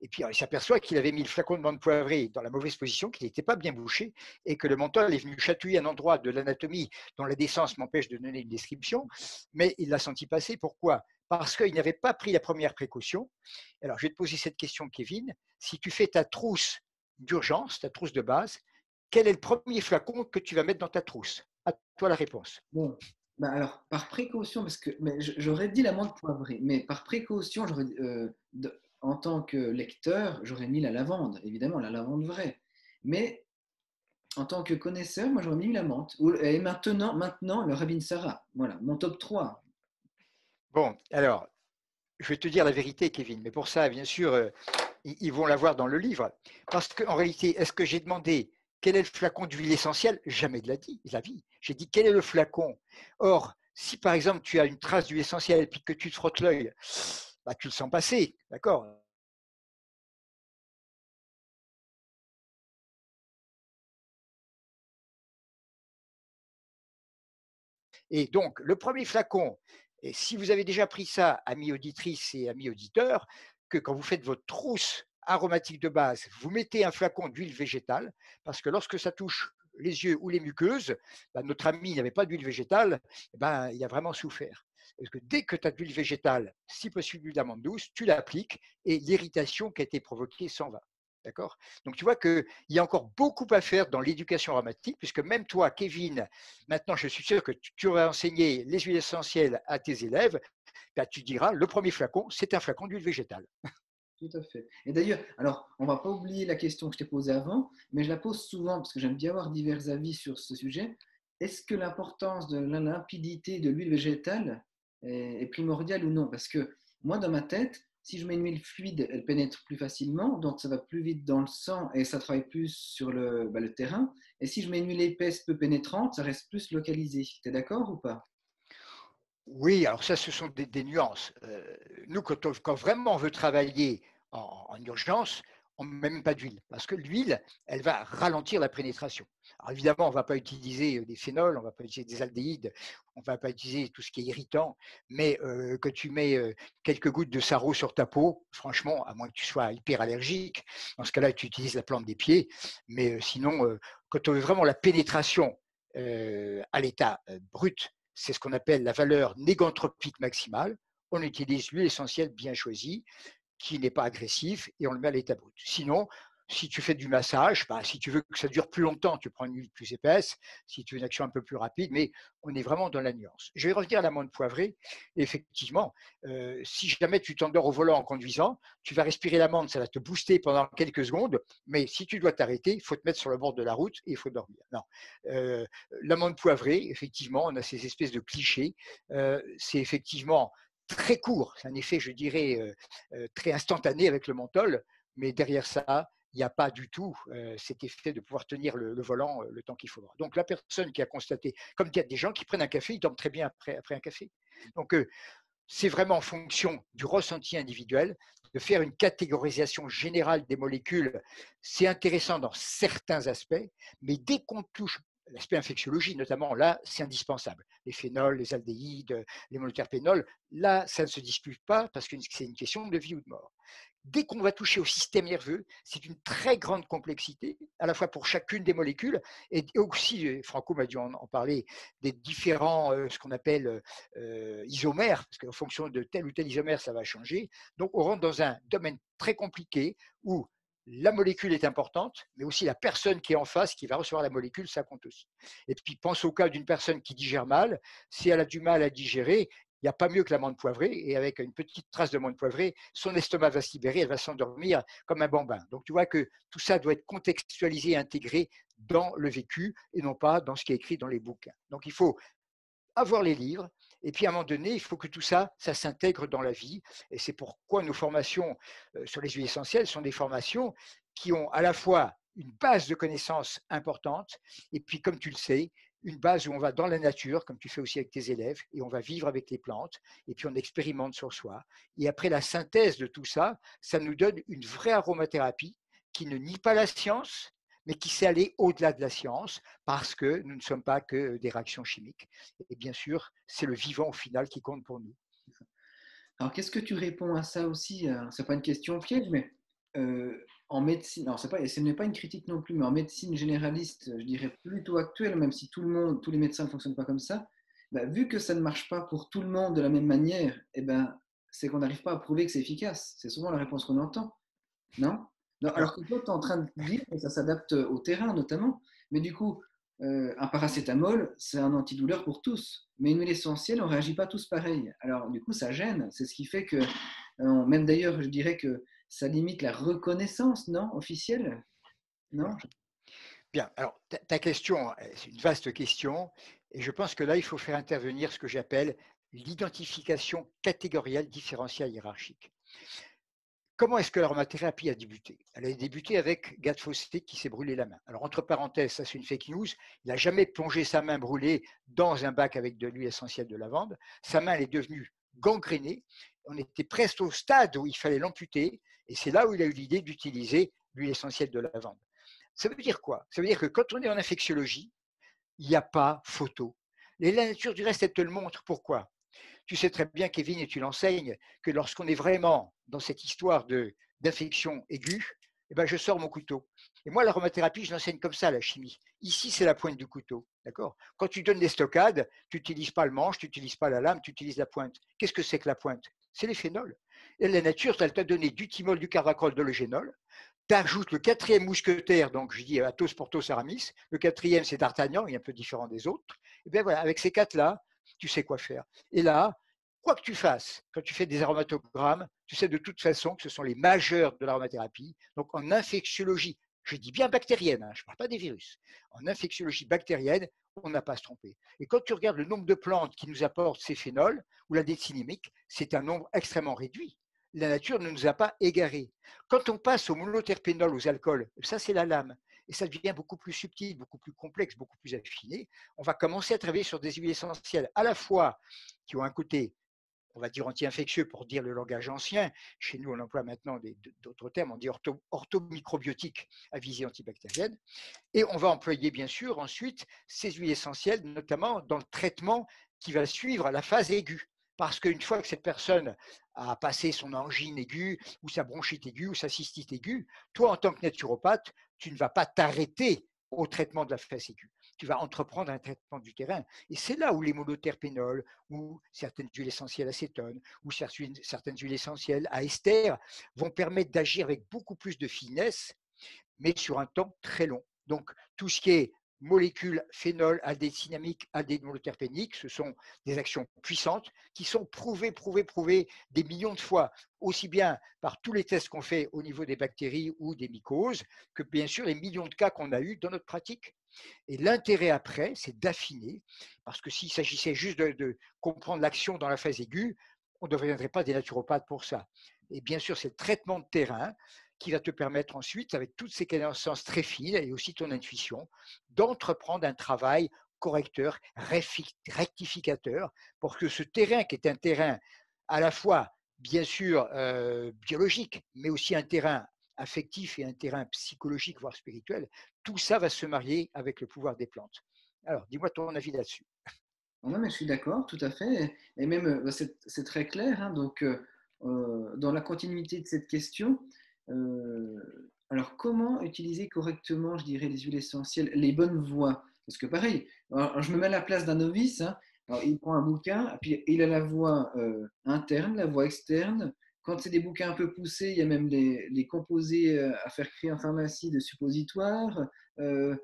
Et puis il s'aperçoit qu'il avait mis le flacon de menthe poivrée dans la mauvaise position, qu'il n'était pas bien bouché, et que le menthol est venu chatouiller un endroit de l'anatomie dont la décence m'empêche de donner une description, mais il l'a senti passer. Pourquoi? Parce qu'il n'avait pas pris la première précaution. Alors je vais te poser cette question, Kevin. Si tu fais ta trousse d'urgence, ta trousse de base, quel est le premier flacon que tu vas mettre dans ta trousse? À toi la réponse. Bah, alors, par précaution, parce que j'aurais dit la menthe poivrée, mais par précaution, euh, en tant que lecteur, j'aurais mis la lavande, évidemment, la lavande vraie. Mais en tant que connaisseur, moi, j'aurais mis la menthe. Et maintenant, maintenant le Rabin Sarah. Voilà, mon top 3. Bon, alors, je vais te dire la vérité, Kevin, mais pour ça, bien sûr, euh, ils vont l'avoir dans le livre. Parce qu'en réalité, est-ce que j'ai demandé quel est le flacon d'huile essentielle? Jamais de la, vie. J'ai dit quel est le flacon? Or, si par exemple tu as une trace d'huile essentielle et que tu te frottes l'œil, bah, tu le sens passer, d'accord? Et donc, le premier flacon, et si vous avez déjà pris ça, amis auditrices et amis auditeurs, que quand vous faites votre trousse aromatique de base, vous mettez un flacon d'huile végétale, parce que lorsque ça touche les yeux ou les muqueuses, bah, notre ami n'avait pas d'huile végétale, eh ben, il a vraiment souffert. Parce que dès que tu as de l'huile végétale, si possible d'huile d'amande douce, tu l'appliques et l'irritation qui a été provoquée s'en va. D'accord? Donc tu vois qu'il y a encore beaucoup à faire dans l'éducation aromatique, puisque même toi, Kevin, maintenant je suis sûr que tu aurais enseigné les huiles essentielles à tes élèves, bah, tu diras le premier flacon, c'est un flacon d'huile végétale. Tout à fait. Et d'ailleurs, alors, on va pas oublier la question que je t'ai posée avant, mais je la pose souvent parce que j'aime bien avoir divers avis sur ce sujet. Est-ce que l'importance de la limpidité de l'huile végétale est primordiale ou non? Parce que moi, dans ma tête, si je mets une huile fluide, elle pénètre plus facilement, donc ça va plus vite dans le sang et ça travaille plus sur le, bah, le terrain. Et si je mets une huile épaisse, peu pénétrante, ça reste plus localisé. Tu es d'accord ou pas? Oui, alors ça, ce sont des, nuances. Euh, nous, quand, vraiment on veut travailler en urgence, on ne met même pas d'huile, parce que l'huile, elle va ralentir la pénétration. Alors évidemment, on ne va pas utiliser euh, des phénols, on ne va pas utiliser des aldéhydes, on ne va pas utiliser tout ce qui est irritant, mais euh, que tu mets euh, quelques gouttes de sarreau sur ta peau, franchement, à moins que tu sois hyper allergique, dans ce cas-là, tu utilises la plante des pieds, mais sinon, quand on veut vraiment la pénétration à l'état brut, c'est ce qu'on appelle la valeur négantropique maximale, on utilise l'huile essentielle bien choisie, qui n'est pas agressif et on le met à l'état brut. Sinon, si tu fais du massage, bah, si tu veux que ça dure plus longtemps, tu prends une huile plus épaisse. Si tu veux une action un peu plus rapide, mais on est vraiment dans la nuance. Je vais revenir à l'amande poivrée. Effectivement, euh, si jamais tu t'endors au volant en conduisant, tu vas respirer l'amande, ça va te booster pendant quelques secondes. Mais si tu dois t'arrêter, il faut te mettre sur le bord de la route et il faut dormir. Non, euh, l'amande poivrée, effectivement, on a ces espèces de clichés. Euh, c'est effectivement très court. C'est un effet, je dirais, très instantané avec le menthol, mais derrière ça, il n'y a pas du tout cet effet de pouvoir tenir le, volant le temps qu'il faudra. Donc la personne qui a constaté, comme il y a des gens qui prennent un café, ils dorment très bien après, après un café. Donc c'est vraiment en fonction du ressenti individuel de faire une catégorisation générale des molécules. C'est intéressant dans certains aspects, mais dès qu'on touche l'aspect infectiologie, notamment, là, c'est indispensable. Les phénols, les aldéhydes, les monoterpénols, là, ça ne se dispute pas parce que c'est une question de vie ou de mort. Dès qu'on va toucher au système nerveux, c'est une très grande complexité, à la fois pour chacune des molécules, et aussi, Franco m'a dû en, parler, des différents, euh, ce qu'on appelle euh, isomères, parce qu'en fonction de tel ou tel isomère, ça va changer. Donc, on rentre dans un domaine très compliqué où la molécule est importante, mais aussi la personne qui est en face, qui va recevoir la molécule, ça compte aussi. Et puis pense au cas d'une personne qui digère mal. Si elle a du mal à digérer, il n'y a pas mieux que la menthe poivrée. Et avec une petite trace de menthe poivrée, son estomac va se libérer, elle va s'endormir comme un bambin. Donc tu vois que tout ça doit être contextualisé et intégré dans le vécu et non pas dans ce qui est écrit dans les bouquins. Donc il faut avoir les livres, et puis à un moment donné, il faut que tout ça, ça s'intègre dans la vie. Et c'est pourquoi nos formations euh, sur les huiles essentielles sont des formations qui ont à la fois une base de connaissances importante, et puis comme tu le sais, une base où on va dans la nature, comme tu fais aussi avec tes élèves, et on va vivre avec les plantes, et puis on expérimente sur soi. Et après la synthèse de tout ça, ça nous donne une vraie aromathérapie qui ne nie pas la science, mais qui sait aller au-delà de la science parce que nous ne sommes pas que des réactions chimiques. Et bien sûr, c'est le vivant au final qui compte pour nous. Alors, qu'est-ce que tu réponds à ça aussi euh, Ce n'est pas une question piège, mais euh, en médecine, alors pas, ce n'est pas une critique non plus, mais en médecine généraliste, je dirais plutôt actuelle, même si tout le monde, tous les médecins ne fonctionnent pas comme ça, bah, vu que ça ne marche pas pour tout le monde de la même manière, eh ben, c'est qu'on n'arrive pas à prouver que c'est efficace. C'est souvent la réponse qu'on entend. Non? Alors que toi, tu es en train de dire que ça s'adapte au terrain notamment, mais du coup, euh, un paracétamol, c'est un antidouleur pour tous, mais une huile essentielle, on ne réagit pas tous pareil. Alors du coup, ça gêne. C'est ce qui fait que, euh, même d'ailleurs, je dirais que ça limite la reconnaissance, non, officielle? Non? Bien, alors ta question, c'est une vaste question, et je pense que là, il faut faire intervenir ce que j'appelle l'identification catégorielle différentielle hiérarchique. Comment est-ce que l'aromathérapie a débuté? Elle a débuté avec Gad qui s'est brûlé la main. Alors, entre parenthèses, ça c'est une fake news. Il n'a jamais plongé sa main brûlée dans un bac avec de l'huile essentielle de lavande. Sa main est devenue gangrénée. On était presque au stade où il fallait l'amputer. Et c'est là où il a eu l'idée d'utiliser l'huile essentielle de lavande. Ça veut dire quoi? Ça veut dire que quand on est en infectiologie, il n'y a pas photo. Et la nature du reste, elle te le montre. Pourquoi? Tu sais très bien, Kevin, et tu l'enseignes, que lorsqu'on est vraiment dans cette histoire d'infection aiguë, eh ben, je sors mon couteau. Et moi, l'aromathérapie, je l'enseigne comme ça, la chimie. Ici, c'est la pointe du couteau. D'accord? Quand tu donnes des stockades, tu n'utilises pas le manche, tu n'utilises pas la lame, tu utilises la pointe. Qu'est-ce que c'est que la pointe? C'est les phénols. Et la nature, elle t'a donné du thymol, du carbacol, de l'eugénol. Tu ajoutes le quatrième mousquetaire, donc je dis Athos, Porthos, Aramis. Le quatrième, c'est D'Artagnan, il est un peu différent des autres. Et bien voilà, avec ces quatre-là, tu sais quoi faire. Et là, quoi que tu fasses, quand tu fais des aromatogrammes, tu sais de toute façon que ce sont les majeurs de l'aromathérapie. Donc en infectiologie, je dis bien bactérienne, hein, je ne parle pas des virus. En infectiologie bactérienne, on n'a pas à se tromper. Et quand tu regardes le nombre de plantes qui nous apportent ces phénols ou la décinémique, c'est un nombre extrêmement réduit. La nature ne nous a pas égarés. Quand on passe au monoterpénol, aux alcools, ça c'est la lame. Et ça devient beaucoup plus subtil, beaucoup plus complexe, beaucoup plus affiné. On va commencer à travailler sur des huiles essentielles à la fois qui ont un côté on va dire anti-infectieux pour dire le langage ancien. Chez nous, on emploie maintenant d'autres termes, on dit ortho, orthomicrobiotique à visée antibactérienne. Et on va employer bien sûr ensuite ces huiles essentielles, notamment dans le traitement qui va suivre la phase aiguë. Parce qu'une fois que cette personne a passé son angine aiguë, ou sa bronchite aiguë, ou sa cystite aiguë, toi, en tant que naturopathe, tu ne vas pas t'arrêter au traitement de la aiguë tu vas entreprendre un traitement du terrain. Et c'est là où les monoterpénols, ou certaines huiles essentielles acétone, ou certaines huiles essentielles à ester vont permettre d'agir avec beaucoup plus de finesse, mais sur un temps très long. Donc, tout ce qui est molécules phénol, aldéhyde monoterpénique, ce sont des actions puissantes qui sont prouvées, prouvées, prouvées des millions de fois, aussi bien par tous les tests qu'on fait au niveau des bactéries ou des mycoses, que bien sûr les millions de cas qu'on a eus dans notre pratique. Et l'intérêt après, c'est d'affiner, parce que s'il s'agissait juste de, comprendre l'action dans la phase aiguë, on ne deviendrait pas des naturopathes pour ça. Et bien sûr, c'est le traitement de terrain qui va te permettre ensuite, avec toutes ces connaissances très fines et aussi ton intuition, d'entreprendre un travail correcteur, rectificateur, pour que ce terrain qui est un terrain à la fois, bien sûr, euh, biologique, mais aussi un terrain affectif et un terrain psychologique, voire spirituel, tout ça va se marier avec le pouvoir des plantes. Alors, dis-moi ton avis là-dessus. Non, mais je suis d'accord, tout à fait. Et même, euh, c'est très clair. Hein, donc, euh, dans la continuité de cette question, alors comment utiliser correctement, je dirais, les huiles essentielles, les bonnes voies? Parce que pareil, je me mets à la place d'un novice. Hein, il prend un bouquin, puis il a la voie interne, la voie externe, quand c'est des bouquins un peu poussés, il y a même les, composés euh, à faire créer en pharmacie de suppositoires. Euh,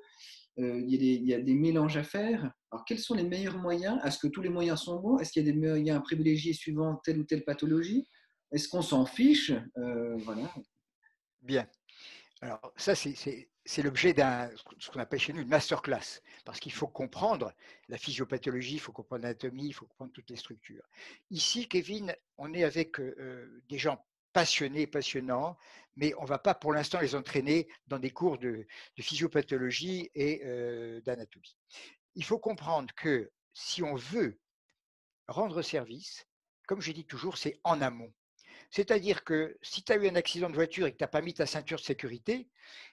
euh, il, y a des, mélanges à faire. Alors, quels sont les meilleurs moyens? Est-ce que tous les moyens sont bons? Est-ce qu'il y a des moyens à privilégier suivant telle ou telle pathologie? Est-ce qu'on s'en fiche? Voilà. Bien. Alors, ça, c'est l'objet d'un ce qu'on appelle chez nous une masterclass, parce qu'il faut comprendre la physiopathologie, il faut comprendre l'anatomie, il faut comprendre toutes les structures. Ici, Kevin, on est avec euh, des gens passionnés, passionnants, mais on ne va pas pour l'instant les entraîner dans des cours de, physiopathologie et euh, d'anatomie. Il faut comprendre que si on veut rendre service, comme je dis toujours, c'est en amont. C'est-à-dire que si tu as eu un accident de voiture et que tu n'as pas mis ta ceinture de sécurité,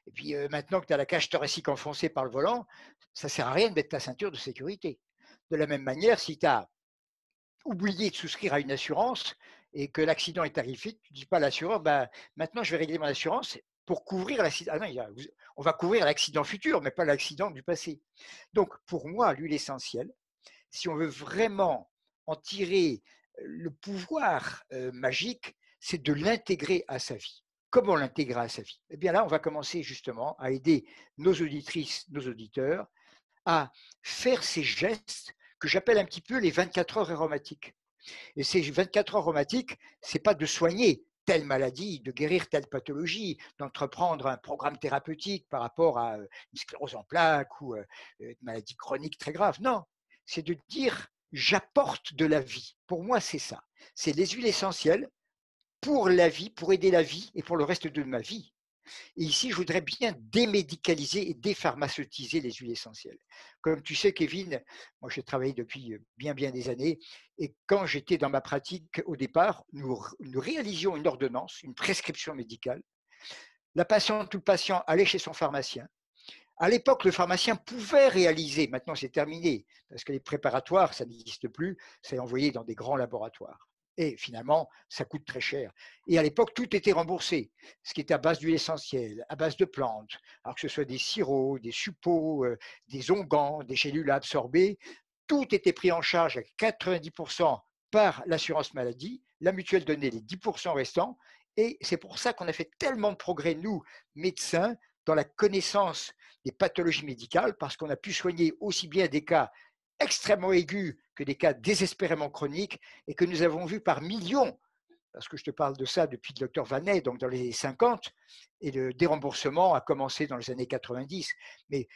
et puis maintenant que tu as la cage thoracique enfoncée par le volant, ça ne sert à rien de mettre ta ceinture de sécurité. De la même manière, si tu as oublié de souscrire à une assurance et que l'accident est arrivé, tu ne dis pas à l'assureur, bah, maintenant je vais régler mon assurance pour couvrir l'accident. Ah on va couvrir l'accident futur, mais pas l'accident du passé. Donc pour moi, l'huile essentielle, si on veut vraiment en tirer le pouvoir magique, c'est de l'intégrer à sa vie. Comment l'intégrer à sa vie? Eh bien là, on va commencer justement à aider nos auditrices, nos auditeurs à faire ces gestes que j'appelle un petit peu les 24 heures aromatiques. Et ces 24 heures aromatiques, c'est pas de soigner telle maladie, de guérir telle pathologie, d'entreprendre un programme thérapeutique par rapport à une sclérose en plaques ou une maladie chronique très grave. Non, c'est de dire j'apporte de la vie. Pour moi, c'est ça. C'est les huiles essentielles pour la vie, pour aider la vie et pour le reste de ma vie. Et ici, je voudrais bien démédicaliser et dépharmaceutiser les huiles essentielles. Comme tu sais, Kevin, moi j'ai travaillé depuis bien bien des années, et quand j'étais dans ma pratique au départ, nous, nous, réalisions une ordonnance, une prescription médicale. La patiente ou le patient allait chez son pharmacien. À l'époque, le pharmacien pouvait réaliser, maintenant c'est terminé, parce que les préparatoires, ça n'existe plus, c'est envoyé dans des grands laboratoires. Et finalement, ça coûte très cher. Et à l'époque, tout était remboursé, ce qui était à base d'huile essentielle, à base de plantes, alors que ce soit des sirops, des suppôts, euh, des onguents, des gélules à absorber, tout était pris en charge à 90% par l'assurance maladie. La mutuelle donnait les 10% restants. Et c'est pour ça qu'on a fait tellement de progrès, nous, médecins, dans la connaissance des pathologies médicales, parce qu'on a pu soigner aussi bien des cas extrêmement aigus que des cas désespérément chroniques et que nous avons vu par millions, parce que je te parle de ça depuis le docteur Vanet, donc dans les 50, et le déremboursement a commencé dans les années 90. Mais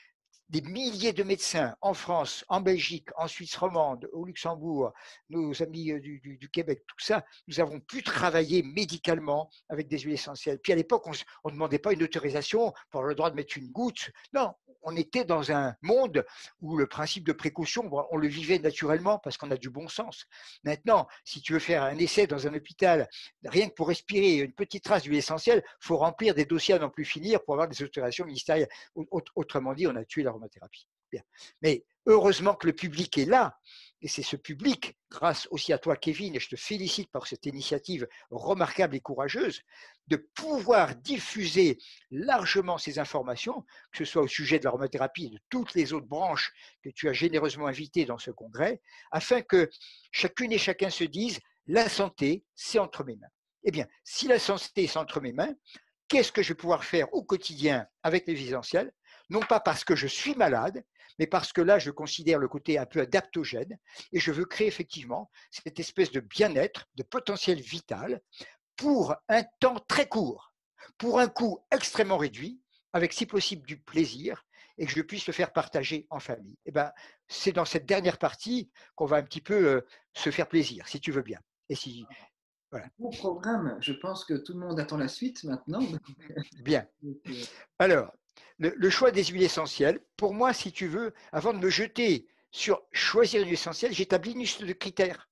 des milliers de médecins en France, en Belgique, en Suisse romande, au Luxembourg, nos amis euh, du, Québec, tout ça, nous avons pu travailler médicalement avec des huiles essentielles. Puis à l'époque, on ne demandait pas une autorisation pour le droit de mettre une goutte. Non, on était dans un monde où le principe de précaution, on le vivait naturellement parce qu'on a du bon sens. Maintenant, si tu veux faire un essai dans un hôpital, rien que pour respirer une petite trace d'huile essentielle, il faut remplir des dossiers à n'en plus finir pour avoir des autorisations ministérielles. Autrement dit, on a tué Mais heureusement que le public est là et c'est ce public, grâce aussi à toi, Kevin, et je te félicite pour cette initiative remarquable et courageuse, de pouvoir diffuser largement ces informations, que ce soit au sujet de l'aromathérapie et de toutes les autres branches que tu as généreusement invitées dans ce congrès, afin que chacune et chacun se dise, la santé, c'est entre mes mains. Eh bien, si la santé, c'est entre mes mains, qu'est-ce que je vais pouvoir faire au quotidien avec les essentiels? Non pas parce que je suis malade, mais parce que là, je considère le côté un peu adaptogène et je veux créer effectivement cette espèce de bien-être, de potentiel vital pour un temps très court, pour un coût extrêmement réduit, avec si possible du plaisir et que je puisse le faire partager en famille. Et eh ben, c'est dans cette dernière partie qu'on va un petit peu euh, se faire plaisir, si tu veux bien. Et si, voilà. Bon programme, je pense que tout le monde attend la suite maintenant. Bien. Euh, Alors, le, choix des huiles essentielles, pour moi, si tu veux, avant de me jeter sur choisir une huile essentielle, j'établis une liste de critères.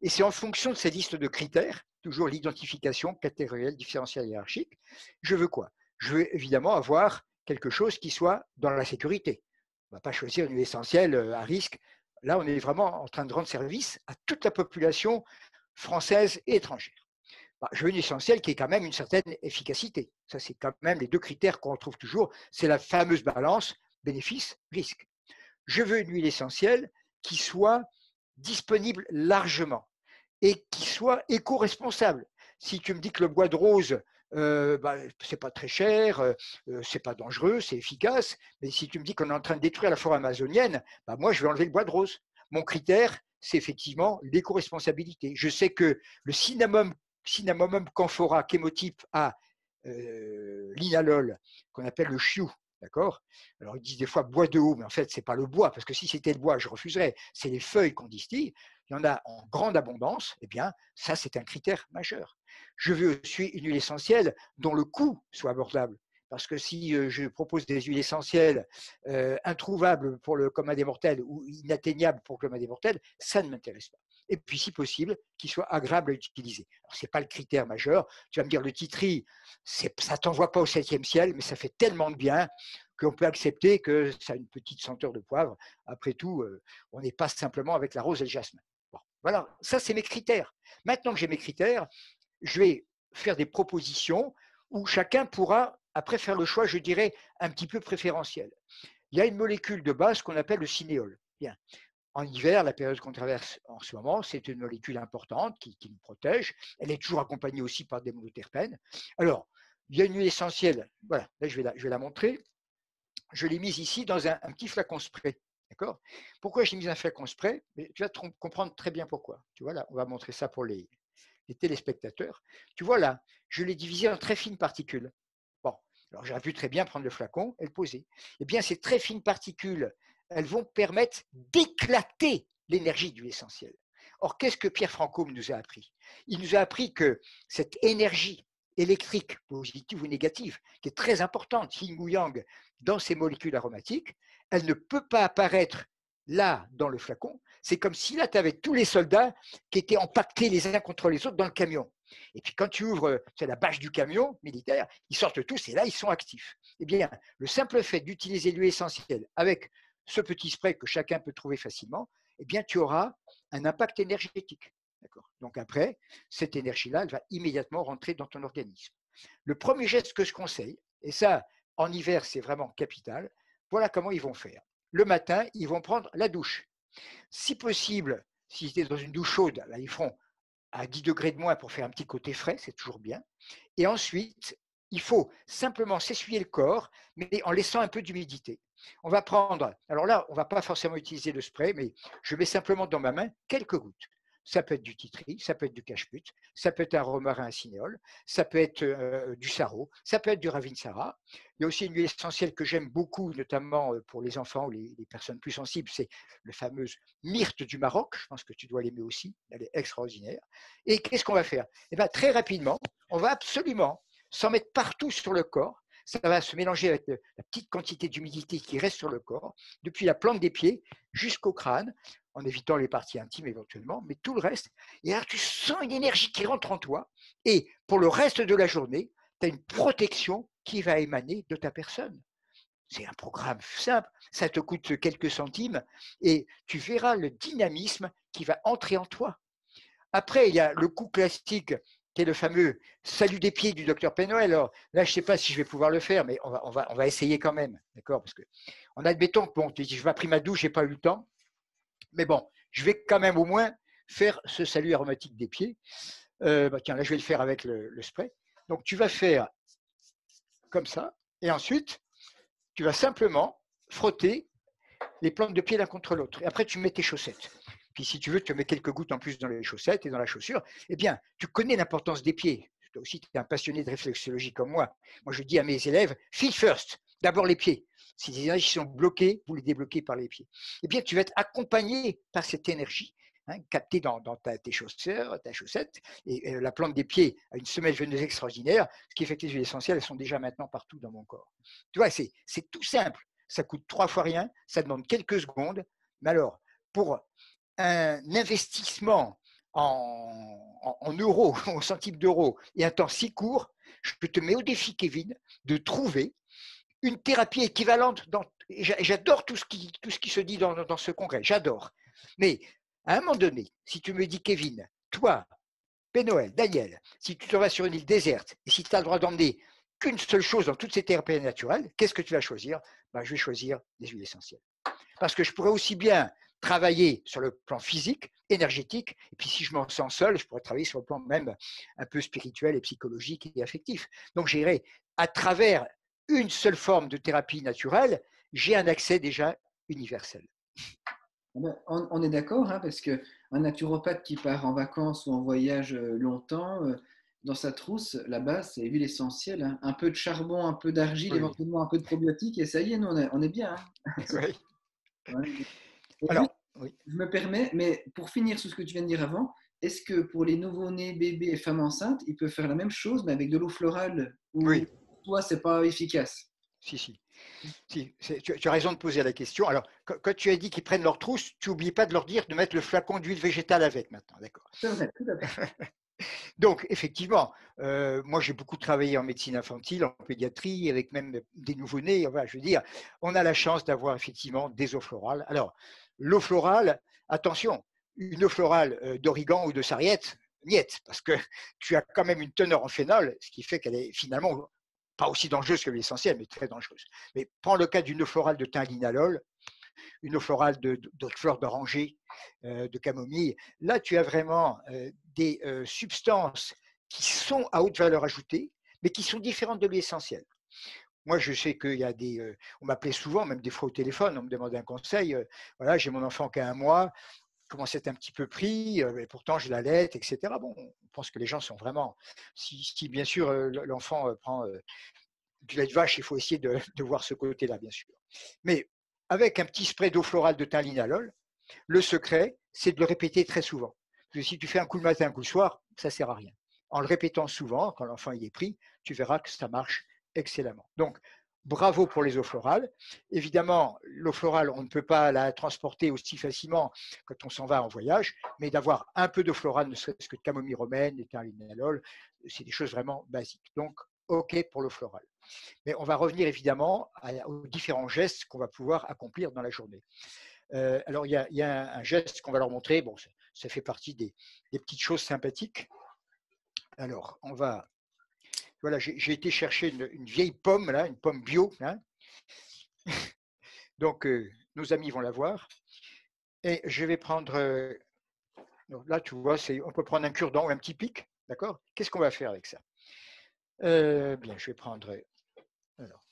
Et c'est en fonction de ces listes de critères, toujours l'identification catégorielle, différentielle, hiérarchique, je veux quoi? Je veux évidemment avoir quelque chose qui soit dans la sécurité. On ne va pas choisir une huile essentielle euh, à risque. Là, on est vraiment en train de rendre service à toute la population française et étrangère. Bah, je veux une essentielle qui ait quand même une certaine efficacité. Ça, c'est quand même les deux critères qu'on retrouve toujours. C'est la fameuse balance bénéfice-risque. Je veux une huile essentielle qui soit disponible largement et qui soit éco-responsable. Si tu me dis que le bois de rose, euh, bah, c'est pas très cher, euh, euh, c'est pas dangereux, c'est efficace, mais si tu me dis qu'on est en train de détruire la forêt amazonienne, bah, moi je vais enlever le bois de rose. Mon critère, c'est effectivement l'éco-responsabilité. Je sais que le cinnamome cinnamomum camphora chémotype à euh, l'inalol, qu'on appelle le chiou. D'accord? Alors, ils disent des fois bois de haut, mais en fait, ce n'est pas le bois, parce que si c'était le bois, je refuserais. C'est les feuilles qu'on distille. Il y en a en grande abondance. Eh bien, ça, c'est un critère majeur. Je veux aussi une huile essentielle dont le coût soit abordable. Parce que si euh, je propose des huiles essentielles euh, introuvables pour le commun des mortels ou inatteignables pour le commun des mortels, ça ne m'intéresse pas et puis si possible, qu'il soit agréable à utiliser. Ce n'est pas le critère majeur. Tu vas me dire, le titri, ça t'envoie pas au septième ciel, mais ça fait tellement de bien qu'on peut accepter que ça a une petite senteur de poivre. Après tout, euh, on n'est pas simplement avec la rose et le jasmin. voilà, ça c'est mes critères. Maintenant que j'ai mes critères, je vais faire des propositions où chacun pourra après faire le choix, je dirais, un petit peu préférentiel. Il y a une molécule de base qu'on appelle le cinéole. Bien en hiver, la période qu'on traverse en ce moment, c'est une molécule importante qui, nous protège. Elle est toujours accompagnée aussi par des monoterpènes. Alors, il y a une huile essentielle. Voilà, là, je vais la, je montrer. Je l'ai mise ici dans un, petit flacon spray. D'accord? Pourquoi j'ai mis un flacon spray? Tu vas comprendre très bien pourquoi. Tu vois, là, on va montrer ça pour les, les téléspectateurs. Tu vois, là, je l'ai divisé en très fines particules. Bon, alors j'aurais pu très bien prendre le flacon et le poser. Eh bien, ces très fines particules elles vont permettre d'éclater l'énergie du essentiel. Or, qu'est-ce que Pierre Francôme nous a appris? Il nous a appris que cette énergie électrique, positive ou négative, qui est très importante, yin ou yang, dans ces molécules aromatiques, elle ne peut pas apparaître là, dans le flacon. C'est comme si là, tu avais tous les soldats qui étaient empaquetés les uns contre les autres dans le camion. Et puis quand tu ouvres la bâche du camion militaire, ils sortent tous et là, ils sont actifs. Eh bien, le simple fait d'utiliser l'huile essentielle avec ce petit spray que chacun peut trouver facilement, eh bien, tu auras un impact énergétique. Donc après, cette énergie-là, elle va immédiatement rentrer dans ton organisme. Le premier geste que je conseille, et ça, en hiver, c'est vraiment capital, voilà comment ils vont faire. Le matin, ils vont prendre la douche. Si possible, s'ils étaient dans une douche chaude, là, ils feront à 10 degrés de moins pour faire un petit côté frais, c'est toujours bien. Et ensuite, il faut simplement s'essuyer le corps, mais en laissant un peu d'humidité. On va prendre, alors là, on ne va pas forcément utiliser le spray, mais je mets simplement dans ma main quelques gouttes. Ça peut être du titri, ça peut être du cache-put, ça peut être un romarin cinéole, ça peut être euh, du sarro, ça peut être du ravinsara. Il y a aussi une huile essentielle que j'aime beaucoup, notamment euh, pour les enfants ou les, personnes plus sensibles, c'est le fameux myrte du Maroc. Je pense que tu dois l'aimer aussi, elle est extraordinaire. Et qu'est-ce qu'on va faire? Eh bien, très rapidement, on va absolument s'en mettre partout sur le corps. Ça va se mélanger avec la petite quantité d'humidité qui reste sur le corps, depuis la plante des pieds jusqu'au crâne en évitant les parties intimes éventuellement, mais tout le reste. Et alors tu sens une énergie qui rentre en toi, et pour le reste de la journée, tu as une protection qui va émaner de ta personne. C'est un programme simple, ça te coûte quelques centimes, et tu verras le dynamisme qui va entrer en toi. Après, il y a le coup classique qui le fameux salut des pieds du docteur Penoël. Alors là, je ne sais pas si je vais pouvoir le faire, mais on va, essayer quand même. D'accord Parce que, en admettant que bon, tu dis, je vais pris ma douche, je n'ai pas eu le temps. Mais bon, je vais quand même au moins faire ce salut aromatique des pieds. Euh, bah, tiens, là, je vais le faire avec le, spray. Donc, tu vas faire comme ça. Et ensuite, tu vas simplement frotter les plantes de pied l'un contre l'autre. Et après, tu mets tes chaussettes. Puis, si tu veux, tu mets quelques gouttes en plus dans les chaussettes et dans la chaussure. Eh bien, tu connais l'importance des pieds. Toi aussi, tu es un passionné de réflexologie comme moi. Moi, je dis à mes élèves, feel first, d'abord les pieds. Si les énergies sont bloquées, vous les débloquez par les pieds. Eh bien, tu vas être accompagné par cette énergie. Hein, captée dans, ta, tes chaussures, ta chaussette, et, la plante des pieds a une semelle veineuse extraordinaire, ce qui fait que les huiles essentielles elles sont déjà maintenant partout dans mon corps. Tu vois, c'est tout simple. Ça coûte trois fois rien, ça demande quelques secondes. Mais alors, pour un investissement en, euros, en centimes d'euros, et un temps si court, je te mets au défi, Kevin, de trouver une thérapie équivalente. J'adore tout ce, qui, se dit dans, dans ce congrès, j'adore. Mais à un moment donné, si tu me dis, Kevin, toi, Pénoël, Daniel, si tu te vas sur une île déserte et si tu as le droit d'emmener qu'une seule chose dans toutes ces thérapies naturelles, qu'est-ce que tu vas choisir? Ben, Je vais choisir les huiles essentielles. Parce que je pourrais aussi bien travailler sur le plan physique, énergétique, et puis si je m'en sens seul, je pourrais travailler sur le plan même un peu spirituel et psychologique et affectif. Donc j'irai à travers une seule forme de thérapie naturelle, j'ai un accès déjà universel. Ah ben, on, est d'accord, hein, parce qu'un naturopathe qui part en vacances ou en voyage euh, longtemps, euh, dans sa trousse, la base, c'est l'huile essentielle. Hein. Un peu de charbon, un peu d'argile, éventuellement un peu de probiotique, et ça y est, nous, on est, bien. Hein. Oui. Alors, je me permets, mais pour finir sur ce que tu viens de dire avant, est-ce que pour les nouveau-nés, bébés et femmes enceintes, ils peuvent faire la même chose, mais avec de l'eau florale Oui, toi, c'est pas efficace? Si, si. si tu, as raison de poser la question. Alors, quand, tu as dit qu'ils prennent leur trousse, tu n'oublies pas de leur dire de mettre le flacon d'huile végétale avec maintenant, d'accord? Donc, effectivement, euh, moi j'ai beaucoup travaillé en médecine infantile, en pédiatrie, avec même des nouveau-nés. Enfin, je veux dire, on a la chance d'avoir effectivement des eaux florales. Alors, l'eau florale, attention, une eau florale euh, d'origan ou de sarriette, niette, parce que tu as quand même une teneur en phénol, ce qui fait qu'elle est finalement pas aussi dangereuse que l'essentiel, mais très dangereuse. Mais prends le cas d'une eau florale de thym linalol, une eau florale de, fleurs d'oranger, euh, de camomille. Là, tu as vraiment euh, des substances qui sont à haute valeur ajoutée, mais qui sont différentes de l'essentiel. Moi, je sais qu'il y a des. on m'appelait souvent, même des fois au téléphone, on me demandait un conseil. voilà, j'ai mon enfant qui a un mois, commence à être un petit peu pris, mais pourtant je l'allais, etc. Bon, on pense que les gens sont vraiment. Si, bien sûr l'enfant prend du lait de vache, il faut essayer de, voir ce côté-là, bien sûr. Mais avec un petit spray d'eau florale de linalol, le secret, c'est de le répéter très souvent. Si tu fais un coup le matin, un coup le soir, ça ne sert à rien. En le répétant souvent, quand l'enfant y est pris, tu verras que ça marche excellemment. Donc, bravo pour les eaux florales. Évidemment, l'eau florale, on ne peut pas la transporter aussi facilement quand on s'en va en voyage, mais d'avoir un peu d'eau florale, ne serait-ce que de camomille romaine, d'éthylenol, c'est des choses vraiment basiques. Donc, OK pour l'eau florale. Mais on va revenir évidemment aux différents gestes qu'on va pouvoir accomplir dans la journée. Euh, alors, il y a, un, geste qu'on va leur montrer. Bon, ça fait partie des, petites choses sympathiques. Alors, on va. Voilà, j'ai été chercher une, vieille pomme, là, une pomme bio. Hein. Donc, euh, nos amis vont la voir. Et je vais prendre. Euh, là, tu vois, on peut prendre un cure-dent ou un petit pic. D'accord? Qu'est-ce qu'on va faire avec ça? Euh, Bien, je vais prendre. Alors,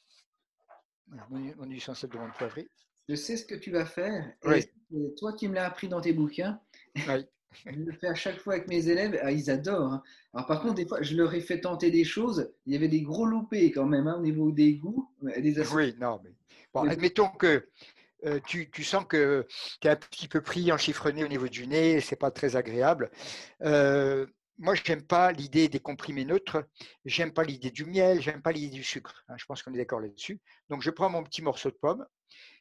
mon, huile essentielle de poivrée. Je sais ce que tu vas faire. Et toi qui me l'as appris dans tes bouquins. Oui. Je le fais à chaque fois avec mes élèves. Ah, ils adorent. Hein. Alors, par contre, des fois, je leur ai fait tenter des choses. Il y avait des gros loupés quand même hein, au niveau des goûts. Des oui, non, mais. Bon, admettons que euh, tu, sens que tu es un petit peu pris en chiffonné au niveau du nez, c'est pas très agréable. Euh, moi, je n'aime pas l'idée des comprimés neutres, j'aime pas l'idée du miel, j'aime pas l'idée du sucre. Hein, je pense qu'on est d'accord là-dessus. Donc, je prends mon petit morceau de pomme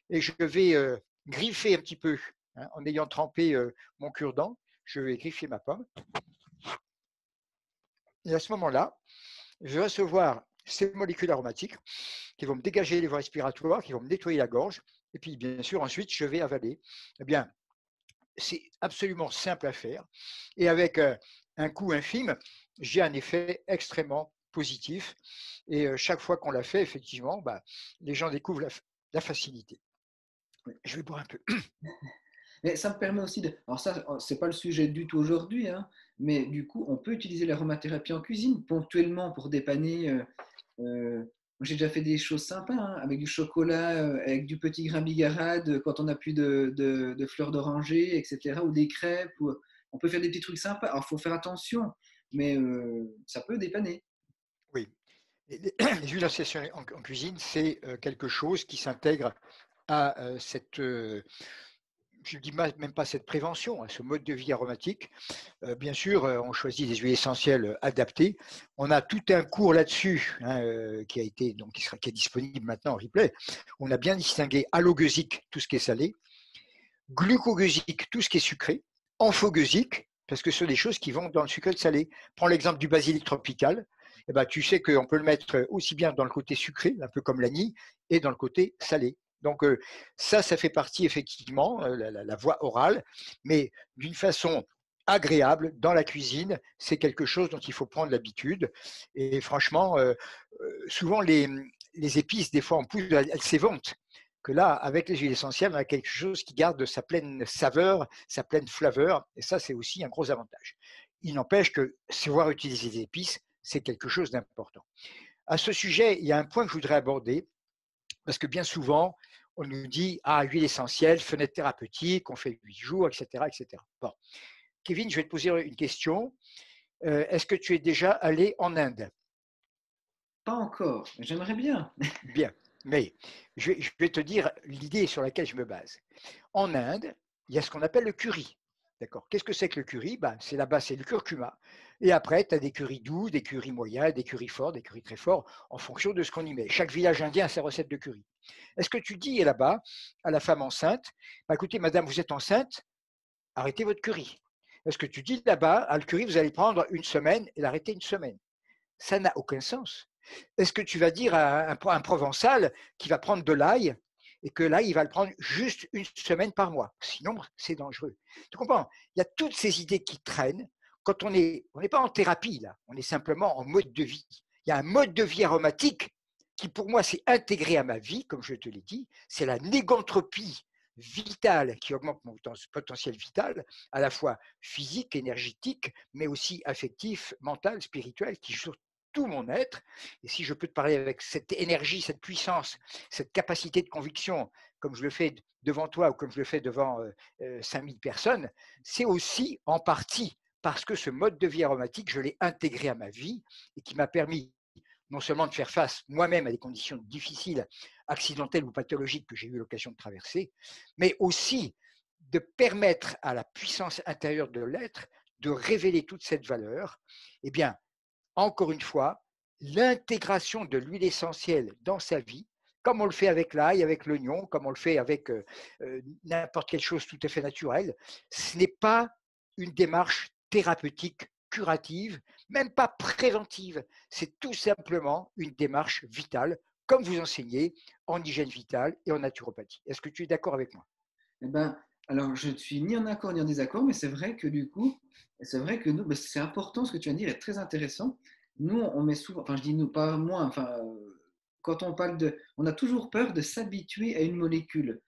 et je vais euh, griffer un petit peu, hein, en ayant trempé euh, mon cure-dent, je vais griffer ma pomme. Et à ce moment-là, je vais recevoir ces molécules aromatiques qui vont me dégager les voies respiratoires, qui vont me nettoyer la gorge. Et puis, bien sûr, ensuite, je vais avaler. Eh bien, c'est absolument simple à faire. Et avec euh, un coût infime, j'ai un effet extrêmement positif. Et chaque fois qu'on l'a fait, effectivement, bah, les gens découvrent la, facilité. Je vais boire un peu. Mais ça me permet aussi de. Alors, ça, oh, c'est pas le sujet du tout aujourd'hui, hein, mais du coup, on peut utiliser l'aromathérapie en cuisine ponctuellement pour dépanner. Euh, euh, j'ai déjà fait des choses sympas, hein, avec du chocolat, euh, avec du petit grain bigarade, quand on n'a plus de, fleurs d'oranger, etc., ou des crêpes. On peut faire des petits trucs sympas. Alors, il faut faire attention, mais euh, ça peut dépanner. Oui. Les, huiles essentielles en, cuisine, c'est euh, quelque chose qui s'intègre à euh, cette, je ne dis même pas cette prévention, à ce mode de vie aromatique. bien sûr, on choisit des huiles essentielles adaptées. On a tout un cours là-dessus hein, qui a été donc qui, est disponible maintenant en replay. On a bien distingué alloguesique, tout ce qui est salé, glucogesique, tout ce qui est sucré, amphoguesique, parce que ce sont des choses qui vont dans le sucré de salé. Prends l'exemple du basilic tropical. Eh ben, tu sais qu'on peut le mettre aussi bien dans le côté sucré, un peu comme l'anis, et dans le côté salé. Donc ça, ça fait partie effectivement, euh, la, la, voie orale, mais d'une façon agréable dans la cuisine, c'est quelque chose dont il faut prendre l'habitude. Et franchement, souvent les, épices, des fois en plus, elles s'éventent que là, avec les huiles essentielles, on a quelque chose qui garde sa pleine saveur, sa pleine flaveur, et ça, c'est aussi un gros avantage. Il n'empêche que savoir utiliser des épices, c'est quelque chose d'important. À ce sujet, il y a un point que je voudrais aborder, parce que bien souvent, on nous dit Ah, huile essentielle, fenêtre thérapeutique, on fait 8 jours, etc. etc. Bon. Kevin, je vais te poser une question. Euh, est-ce que tu es déjà allé en Inde? Pas encore, j'aimerais bien. Bien. Mais je vais, te dire l'idée sur laquelle je me base. En Inde, il y a ce qu'on appelle le curry. D'accord Qu'est-ce que c'est que le curry? Ben, C'est là-bas, c'est le curcuma. Et après, tu as des currys doux, des currys moyens, des currys forts, des currys très forts, en fonction de ce qu'on y met. Chaque village indien a sa recette de curry. Est-ce que tu dis là-bas à la femme enceinte bah, Écoutez, madame, vous êtes enceinte, arrêtez votre curry. Est-ce que tu dis là-bas, à le curry, vous allez prendre une semaine et l'arrêter une semaine? Ça n'a aucun sens. Est-ce que tu vas dire à un, provençal qui va prendre de l'ail et que l'ail, il va le prendre juste une semaine par mois Sinon, c'est dangereux. Tu comprends? Il y a toutes ces idées qui traînent quand on n'est on pas en thérapie, là. On est simplement en mode de vie. Il y a un mode de vie aromatique qui, pour moi, s'est intégré à ma vie, comme je te l'ai dit. C'est la négantropie vitale qui augmente mon potentiel vital, à la fois physique, énergétique, mais aussi affectif, mental, spirituel, qui tout mon être. Et si je peux te parler avec cette énergie, cette puissance, cette capacité de conviction, comme je le fais devant toi ou comme je le fais devant 5000 personnes, c'est aussi en partie parce que ce mode de vie aromatique, je l'ai intégré à ma vie et qui m'a permis non seulement de faire face moi-même à des conditions difficiles, accidentelles ou pathologiques que j'ai eu l'occasion de traverser, mais aussi de permettre à la puissance intérieure de l'être de révéler toute cette valeur, eh bien, encore une fois, l'intégration de l'huile essentielle dans sa vie, comme on le fait avec l'ail, avec l'oignon, comme on le fait avec euh, euh, n'importe quelle chose tout à fait naturelle, ce n'est pas une démarche thérapeutique curative, même pas préventive. C'est tout simplement une démarche vitale, comme vous enseignez en hygiène vitale et en naturopathie. Est-ce que tu es d'accord avec moi? Eh ben, Alors, je ne suis ni en accord ni en désaccord, mais c'est vrai que du coup, c'est vrai que nous, c'est important ce que tu viens de dire, est très intéressant. Nous, on met souvent, enfin, je dis nous, pas moi, enfin, quand on parle de, on a toujours peur de s'habituer à une molécule.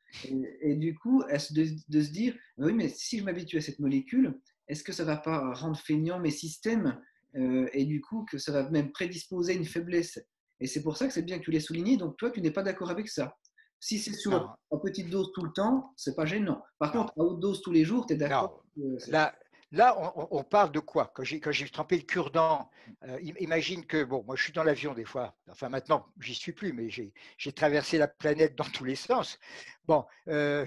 Et, du coup, de, de, se dire, oui, mais si je m'habitue à cette molécule, est-ce que ça ne va pas rendre feignant mes systèmes euh, et du coup que ça va même prédisposer une faiblesse? Et c'est pour ça que c'est bien que tu l'aies souligné. Donc toi, tu n'es pas d'accord avec ça. Si c'est sur en petite dose tout le temps, c'est pas gênant. Par contre, à haute dose tous les jours, tu es d'accord Là, là on, parle de quoi? Quand j'ai, trempé le cure-dent, euh, imagine que, bon, moi je suis dans l'avion des fois, enfin maintenant j'y suis plus, mais j'ai, traversé la planète dans tous les sens. Bon, euh,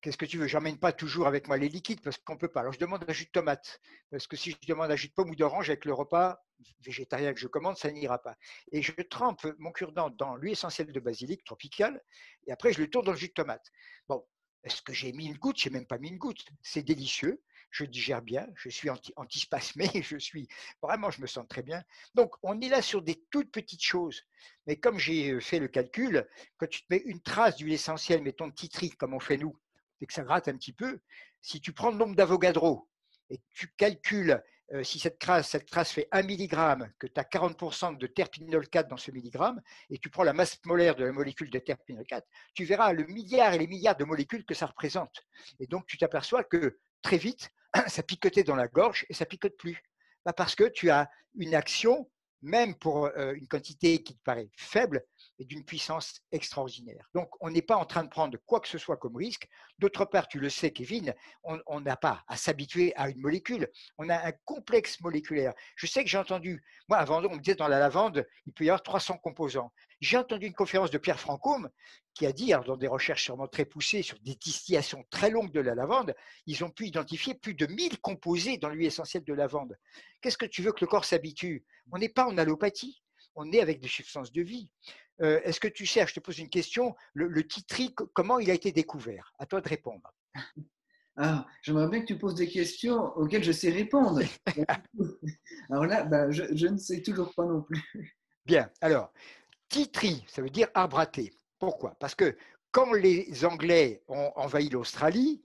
Qu'est-ce que tu veux? J'emmène pas toujours avec moi les liquides parce qu'on peut pas. Alors je demande un jus de tomate. Parce que si je demande un jus de pomme ou d'orange avec le repas végétarien que je commande, ça n'ira pas. Et je trempe mon cure-dent dans l'huile essentielle de basilic tropicale et après je le tourne dans le jus de tomate. Bon, est-ce que j'ai mis une goutte? J'ai même pas mis une goutte. C'est délicieux. Je digère bien. Je suis anti antispasmé. Je suis vraiment, je me sens très bien. Donc on est là sur des toutes petites choses. Mais comme j'ai euh, fait le calcul, quand tu te mets une trace d'huile essentielle, mettons de titri comme on fait nous, et que ça gratte un petit peu, si tu prends le nombre d'Avogadro et que tu calcules euh, si cette trace, fait 1 mg, que tu as 40% de terpinol 4 dans ce milligramme, et tu prends la masse molaire de la molécule de terpinol 4, tu verras le milliard et les milliards de molécules que ça représente. Et donc, tu t'aperçois que très vite, ça picotait dans la gorge et ça picote plus. Pas parce que tu as une action, même pour euh, une quantité qui te paraît faible, et d'une puissance extraordinaire. Donc, on n'est pas en train de prendre quoi que ce soit comme risque. D'autre part, tu le sais, Kevin, on n'a pas à s'habituer à une molécule. On a un complexe moléculaire. Je sais que j'ai entendu, moi, avant, on me disait dans la lavande, il peut y avoir 300 composants. J'ai entendu une conférence de Pierre Francôme qui a dit, dans des recherches sûrement très poussées sur des distillations très longues de la lavande, ils ont pu identifier plus de 1000 composés dans l'huile essentielle de lavande. Qu'est-ce que tu veux que le corps s'habitue? On n'est pas en allopathie on est avec des substances de vie. Euh, est-ce que tu sais, je te pose une question, le, le titri, comment il a été découvert? À toi de répondre. Ah, j'aimerais bien que tu poses des questions auxquelles je sais répondre. alors là, bah, je, ne sais toujours pas non plus. Bien, alors, titri, ça veut dire arbre à thé. Pourquoi? Parce que quand les Anglais ont envahi l'Australie,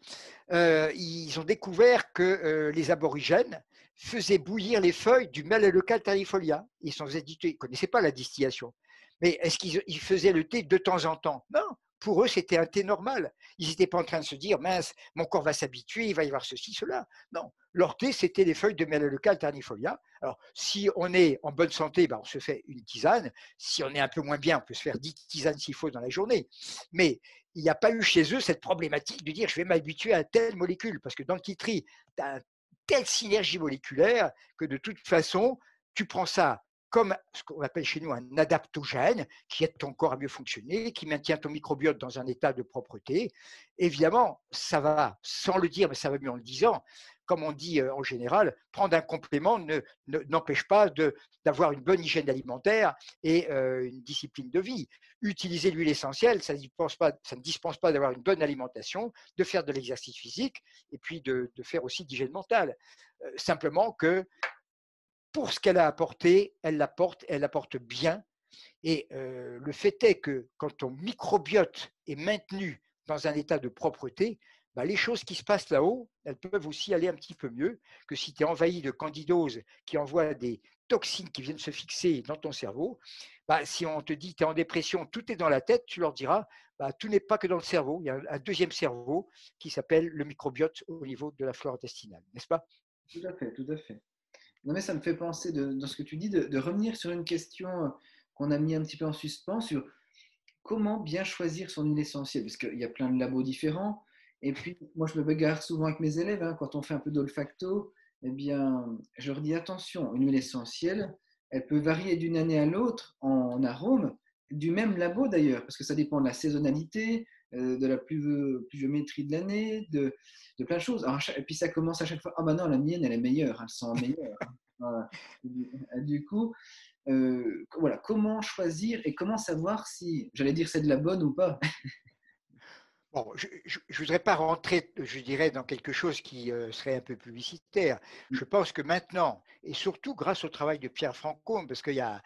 euh, ils ont découvert que euh, les aborigènes faisaient bouillir les feuilles du Melaleuca terrifolia. Ils ne connaissaient pas la distillation. Mais est-ce qu'ils faisaient le thé de temps en temps? Non, pour eux, c'était un thé normal. Ils n'étaient pas en train de se dire, mince, mon corps va s'habituer, il va y avoir ceci, cela. Non, leur thé, c'était les feuilles de Melaleuca alternifolia. Alors, si on est en bonne santé, ben, on se fait une tisane. Si on est un peu moins bien, on peut se faire dix tisanes s'il faut dans la journée. Mais il n'y a pas eu chez eux cette problématique de dire, je vais m'habituer à telle molécule. Parce que dans le titri, tu as une telle synergie moléculaire que de toute façon, tu prends ça comme ce qu'on appelle chez nous un adaptogène, qui aide ton corps à mieux fonctionner, qui maintient ton microbiote dans un état de propreté. Évidemment, ça va, sans le dire, mais ça va mieux en le disant, comme on dit euh, en général, prendre un complément n'empêche pas d'avoir une bonne hygiène alimentaire et euh, une discipline de vie. Utiliser l'huile essentielle, ça, ne dispense pas d'avoir une bonne alimentation, de faire de l'exercice physique et puis de, faire aussi d'hygiène mentale. Euh, simplement que pour ce qu'elle a apporté, elle l'apporte, elle l'apporte bien. Et le fait est que quand ton microbiote est maintenu dans un état de propreté, bah, les choses qui se passent là-haut, elles peuvent aussi aller un petit peu mieux que si tu es envahi de candidose qui envoie des toxines qui viennent se fixer dans ton cerveau. Bah, si on te dit tu es en dépression, tout est dans la tête, tu leur diras bah, tout n'est pas que dans le cerveau. Il y a un deuxième cerveau qui s'appelle le microbiote au niveau de la flore intestinale, n'est-ce pas? Tout à fait, tout à fait. Non, mais ça me fait penser, dans ce que tu dis, de, revenir sur une question euh, qu'on a mis un petit peu en suspens sur comment bien choisir son huile essentielle, parce qu'il y a plein de labos différents. Et puis, moi, je me bagarre souvent avec mes élèves, hein, quand on fait un peu d'olfacto, eh bien, je leur dis attention, une huile essentielle, elle peut varier d'une année à l'autre en arôme, du même labo d'ailleurs, parce que ça dépend de la saisonnalité, euh, de la pluviométrie de l'année, de, de, plein de choses. et puis ça commence à chaque fois, ah ben non, la mienne, elle est meilleure, elle sent meilleure. Du coup, euh, voilà, comment choisir et comment savoir si, j'allais dire, c'est de la bonne ou pas? Bon, je ne voudrais pas rentrer, je dirais, dans quelque chose qui euh, serait un peu publicitaire. Mm. Je pense que maintenant, et surtout grâce au travail de Pierre Franco, parce qu'il y a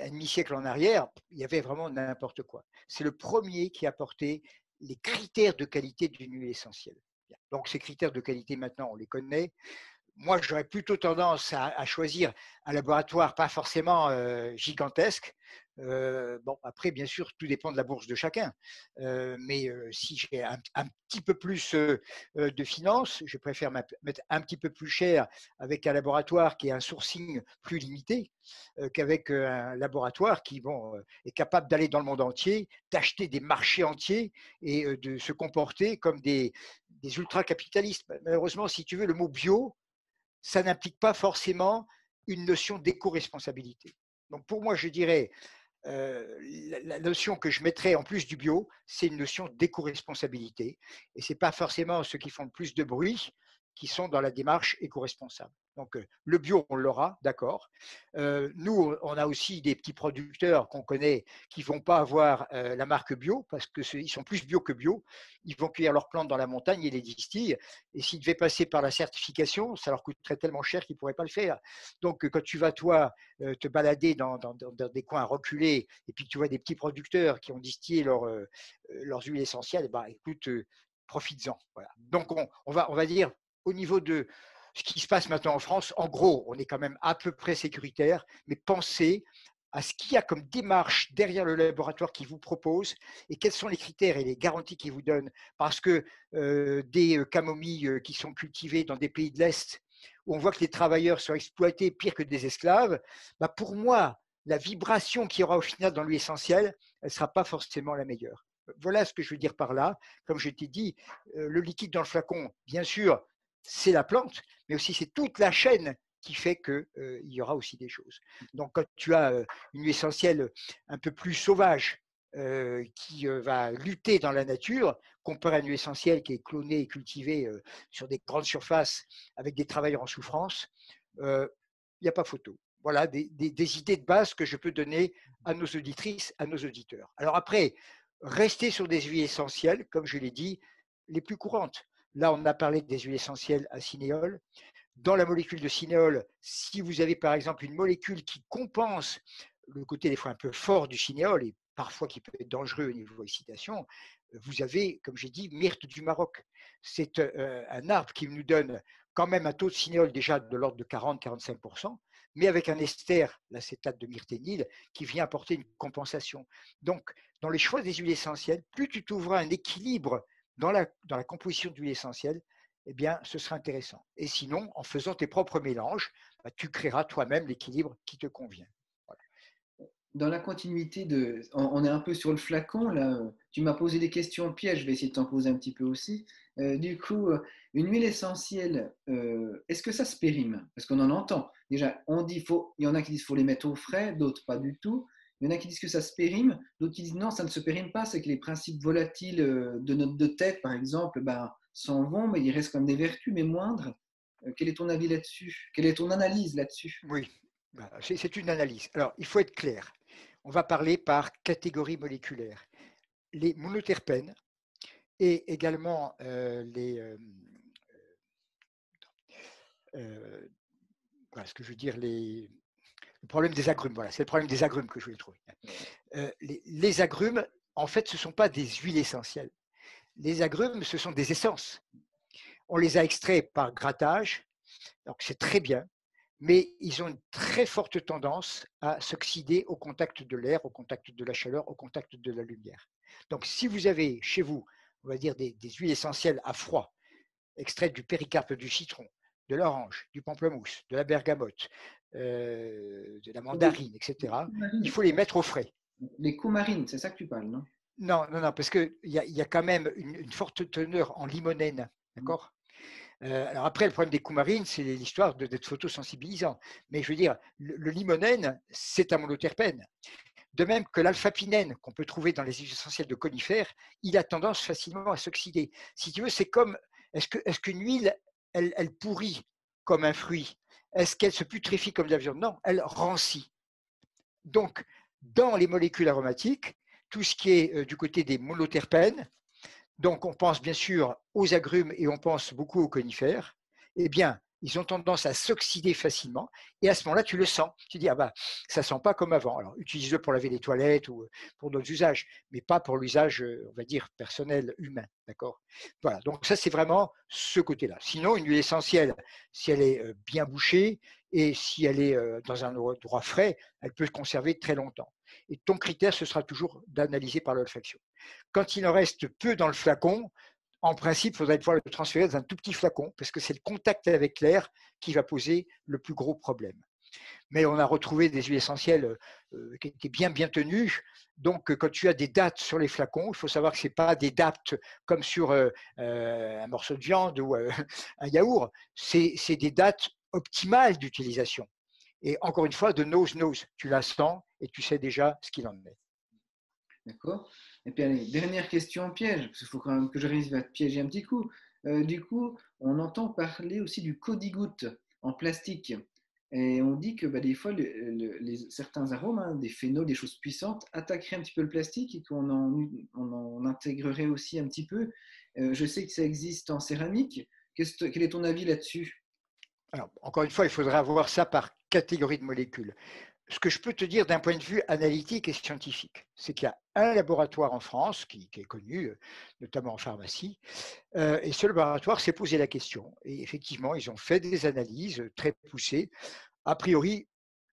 un demi-siècle en arrière, il y avait vraiment n'importe quoi. C'est le premier qui a apporté les critères de qualité d'une huile essentielle. Donc ces critères de qualité maintenant, on les connaît moi, j'aurais plutôt tendance à, choisir un laboratoire pas forcément euh, gigantesque. Euh, bon, après, bien sûr, tout dépend de la bourse de chacun. Euh, mais si j'ai un, petit peu plus de finances, je préfère mettre un petit peu plus cher avec un laboratoire qui a un sourcing plus limité qu'avec un laboratoire qui bon, est capable d'aller dans le monde entier, d'acheter des marchés entiers et de se comporter comme des, des ultra-capitalistes. Malheureusement, si tu veux, le mot bio, ça n'implique pas forcément une notion d'éco-responsabilité. Donc pour moi, je dirais, euh, la, notion que je mettrais en plus du bio, c'est une notion d'éco-responsabilité. Et ce n'est pas forcément ceux qui font le plus de bruit qui sont dans la démarche éco-responsable. Donc euh, le bio, on l'aura, d'accord. Euh, nous, on a aussi des petits producteurs qu'on connaît qui ne vont pas avoir euh, la marque bio parce qu'ils sont plus bio que bio. Ils vont cueillir leurs plantes dans la montagne et les distillent. Et s'ils devaient passer par la certification, ça leur coûterait tellement cher qu'ils ne pourraient pas le faire. Donc quand tu vas, toi, te balader dans, des coins reculés et puis que tu vois des petits producteurs qui ont distillé leurs huiles essentielles, bah, écoute, profites-en. Donc on va dire au niveau de ce qui se passe maintenant en France, en gros, on est quand même à peu près sécuritaire, mais pensez à ce qu'il y a comme démarche derrière le laboratoire qui vous propose et quels sont les critères et les garanties qu'il vous donne. Parce que euh, des euh, camomilles euh, qui sont cultivées dans des pays de l'Est, où on voit que les travailleurs sont exploités pire que des esclaves, bah pour moi, la vibration qu'il y aura au final dans l'huile essentielle, elle ne sera pas forcément la meilleure. Voilà ce que je veux dire par là. Comme je t'ai dit, le liquide dans le flacon, bien sûr, c'est la plante, mais aussi c'est toute la chaîne qui fait qu'il euh, y aura aussi des choses. Donc quand tu as euh, une huile essentielle un peu plus sauvage euh, qui va lutter dans la nature, comparé à une huile essentielle qui est clonée et cultivée sur des grandes surfaces avec des travailleurs en souffrance, il n'y a pas photo. Voilà des, des, idées de base que je peux donner à nos auditrices, à nos auditeurs. Alors après, rester sur des huiles essentielles, comme je l'ai dit, les plus courantes. Là, on a parlé des huiles essentielles à cinéole. Dans la molécule de cinéole, si vous avez par exemple une molécule qui compense le côté des fois un peu fort du cinéole et parfois qui peut être dangereux au niveau excitation, vous avez, comme j'ai dit, myrte du Maroc. C'est euh, un arbre qui nous donne quand même un taux de cinéole déjà de l'ordre de 40-45%, mais avec un ester, l'acétate de myrténil, qui vient apporter une compensation. Donc, dans les choix des huiles essentielles, plus tu trouveras un équilibre dans la, dans la composition d'huile essentielle, eh bien, ce sera intéressant. Et sinon, en faisant tes propres mélanges, bah, tu créeras toi-même l'équilibre qui te convient. Dans la continuité de, on est un peu sur le flacon là. Tu m'as posé des questions pièges, je vais essayer de t'en poser un petit peu aussi. Euh, du coup, euh, une huile essentielle, euh, est-ce que ça se périme? Parce qu'on en entend. Déjà, on dit faut, il y en a qui disent faut les mettre au frais, d'autres pas du tout. Il y en a qui disent que ça se périme, d'autres qui disent non, ça ne se périme pas, c'est que les principes volatiles euh, de notre de tête, par exemple, ben, s'en vont, mais il reste comme des vertus, mais moindres. Euh, quel est ton avis là-dessus? Quelle est ton analyse là-dessus? Oui, ben, c'est une analyse. Alors, il faut être clair. On va parler par catégorie moléculaire. Les monoterpènes et également euh, les. ce que je veux dire, les le problème des agrumes, voilà, c'est le problème des agrumes que je voulais trouver. Euh, les, agrumes, en fait, ce ne sont pas des huiles essentielles. Les agrumes, ce sont des essences. On les a extraits par grattage, donc c'est très bien, mais ils ont une très forte tendance à s'oxyder au contact de l'air, au contact de la chaleur, au contact de la lumière. Donc si vous avez chez vous, on va dire des, des huiles essentielles à froid, extraites du péricarpe du citron, de l'orange, du pamplemousse, de la bergamote, euh, de la mandarine, etc., il faut les mettre au frais. Les coumarines, c'est ça que tu parles, non? Non, non, non, parce qu'il y, a, y a quand même une, forte teneur en limonène, d'accord? Euh, alors après, le problème des coumarines, c'est l'histoire d'être photosensibilisant. Mais je veux dire, le, limonène, c'est un monoterpène. De même que l'alpha-pinène qu'on peut trouver dans les huiles essentielles de conifères, il a tendance facilement à s'oxyder. Si tu veux, c'est comme, est-ce qu'une huile, elle, elle, pourrit comme un fruit? Est-ce qu'elle se putréfie comme de la viande? Non, elle rancit. Donc, dans les molécules aromatiques, tout ce qui est euh, du côté des monoterpènes, donc on pense bien sûr aux agrumes et on pense beaucoup aux conifères, eh bien, ils ont tendance à s'oxyder facilement. Et à ce moment-là, tu le sens. Tu dis, ah bah, ça sent pas comme avant. Alors, utilise-le pour laver les toilettes ou pour d'autres usages, mais pas pour l'usage, on va dire, personnel, humain. D'accord? Voilà. Donc, ça, c'est vraiment ce côté-là. Sinon, une huile essentielle, si elle est bien bouchée et si elle est dans un endroit frais, elle peut se conserver très longtemps. Et ton critère, ce sera toujours d'analyser par l'olfaction. Quand il en reste peu dans le flacon, en principe, il faudrait pouvoir le transférer dans un tout petit flacon, parce que c'est le contact avec l'air qui va poser le plus gros problème. Mais on a retrouvé des huiles essentielles euh, qui étaient bien bien tenues. Donc, quand tu as des dates sur les flacons, il faut savoir que ce n'est pas des dates comme sur euh, euh, un morceau de viande ou un yaourt. C'est des dates optimales d'utilisation. Et encore une fois, de nose nose, tu la sens et tu sais déjà ce qu'il en est. D'accord. Et puis, dernière question piège, parce qu'il faut quand même que je réussisse à te piéger un petit coup. Euh, du coup, on entend parler aussi du codigoutte en plastique. Et on dit que bah, des fois, les, certains arômes, hein, des phénols, des choses puissantes, attaqueraient un petit peu le plastique et qu'on en, en, intégrerait aussi un petit peu. Euh, je sais que ça existe en céramique. quel est ton avis là-dessus? Alors, encore une fois, il faudra voir ça par catégorie de molécules. Ce que je peux te dire d'un point de vue analytique et scientifique, c'est qu'il y a un laboratoire en France qui, est connu, euh, notamment en pharmacie, euh, et ce laboratoire s'est posé la question. Et effectivement, ils ont fait des analyses très poussées. A priori,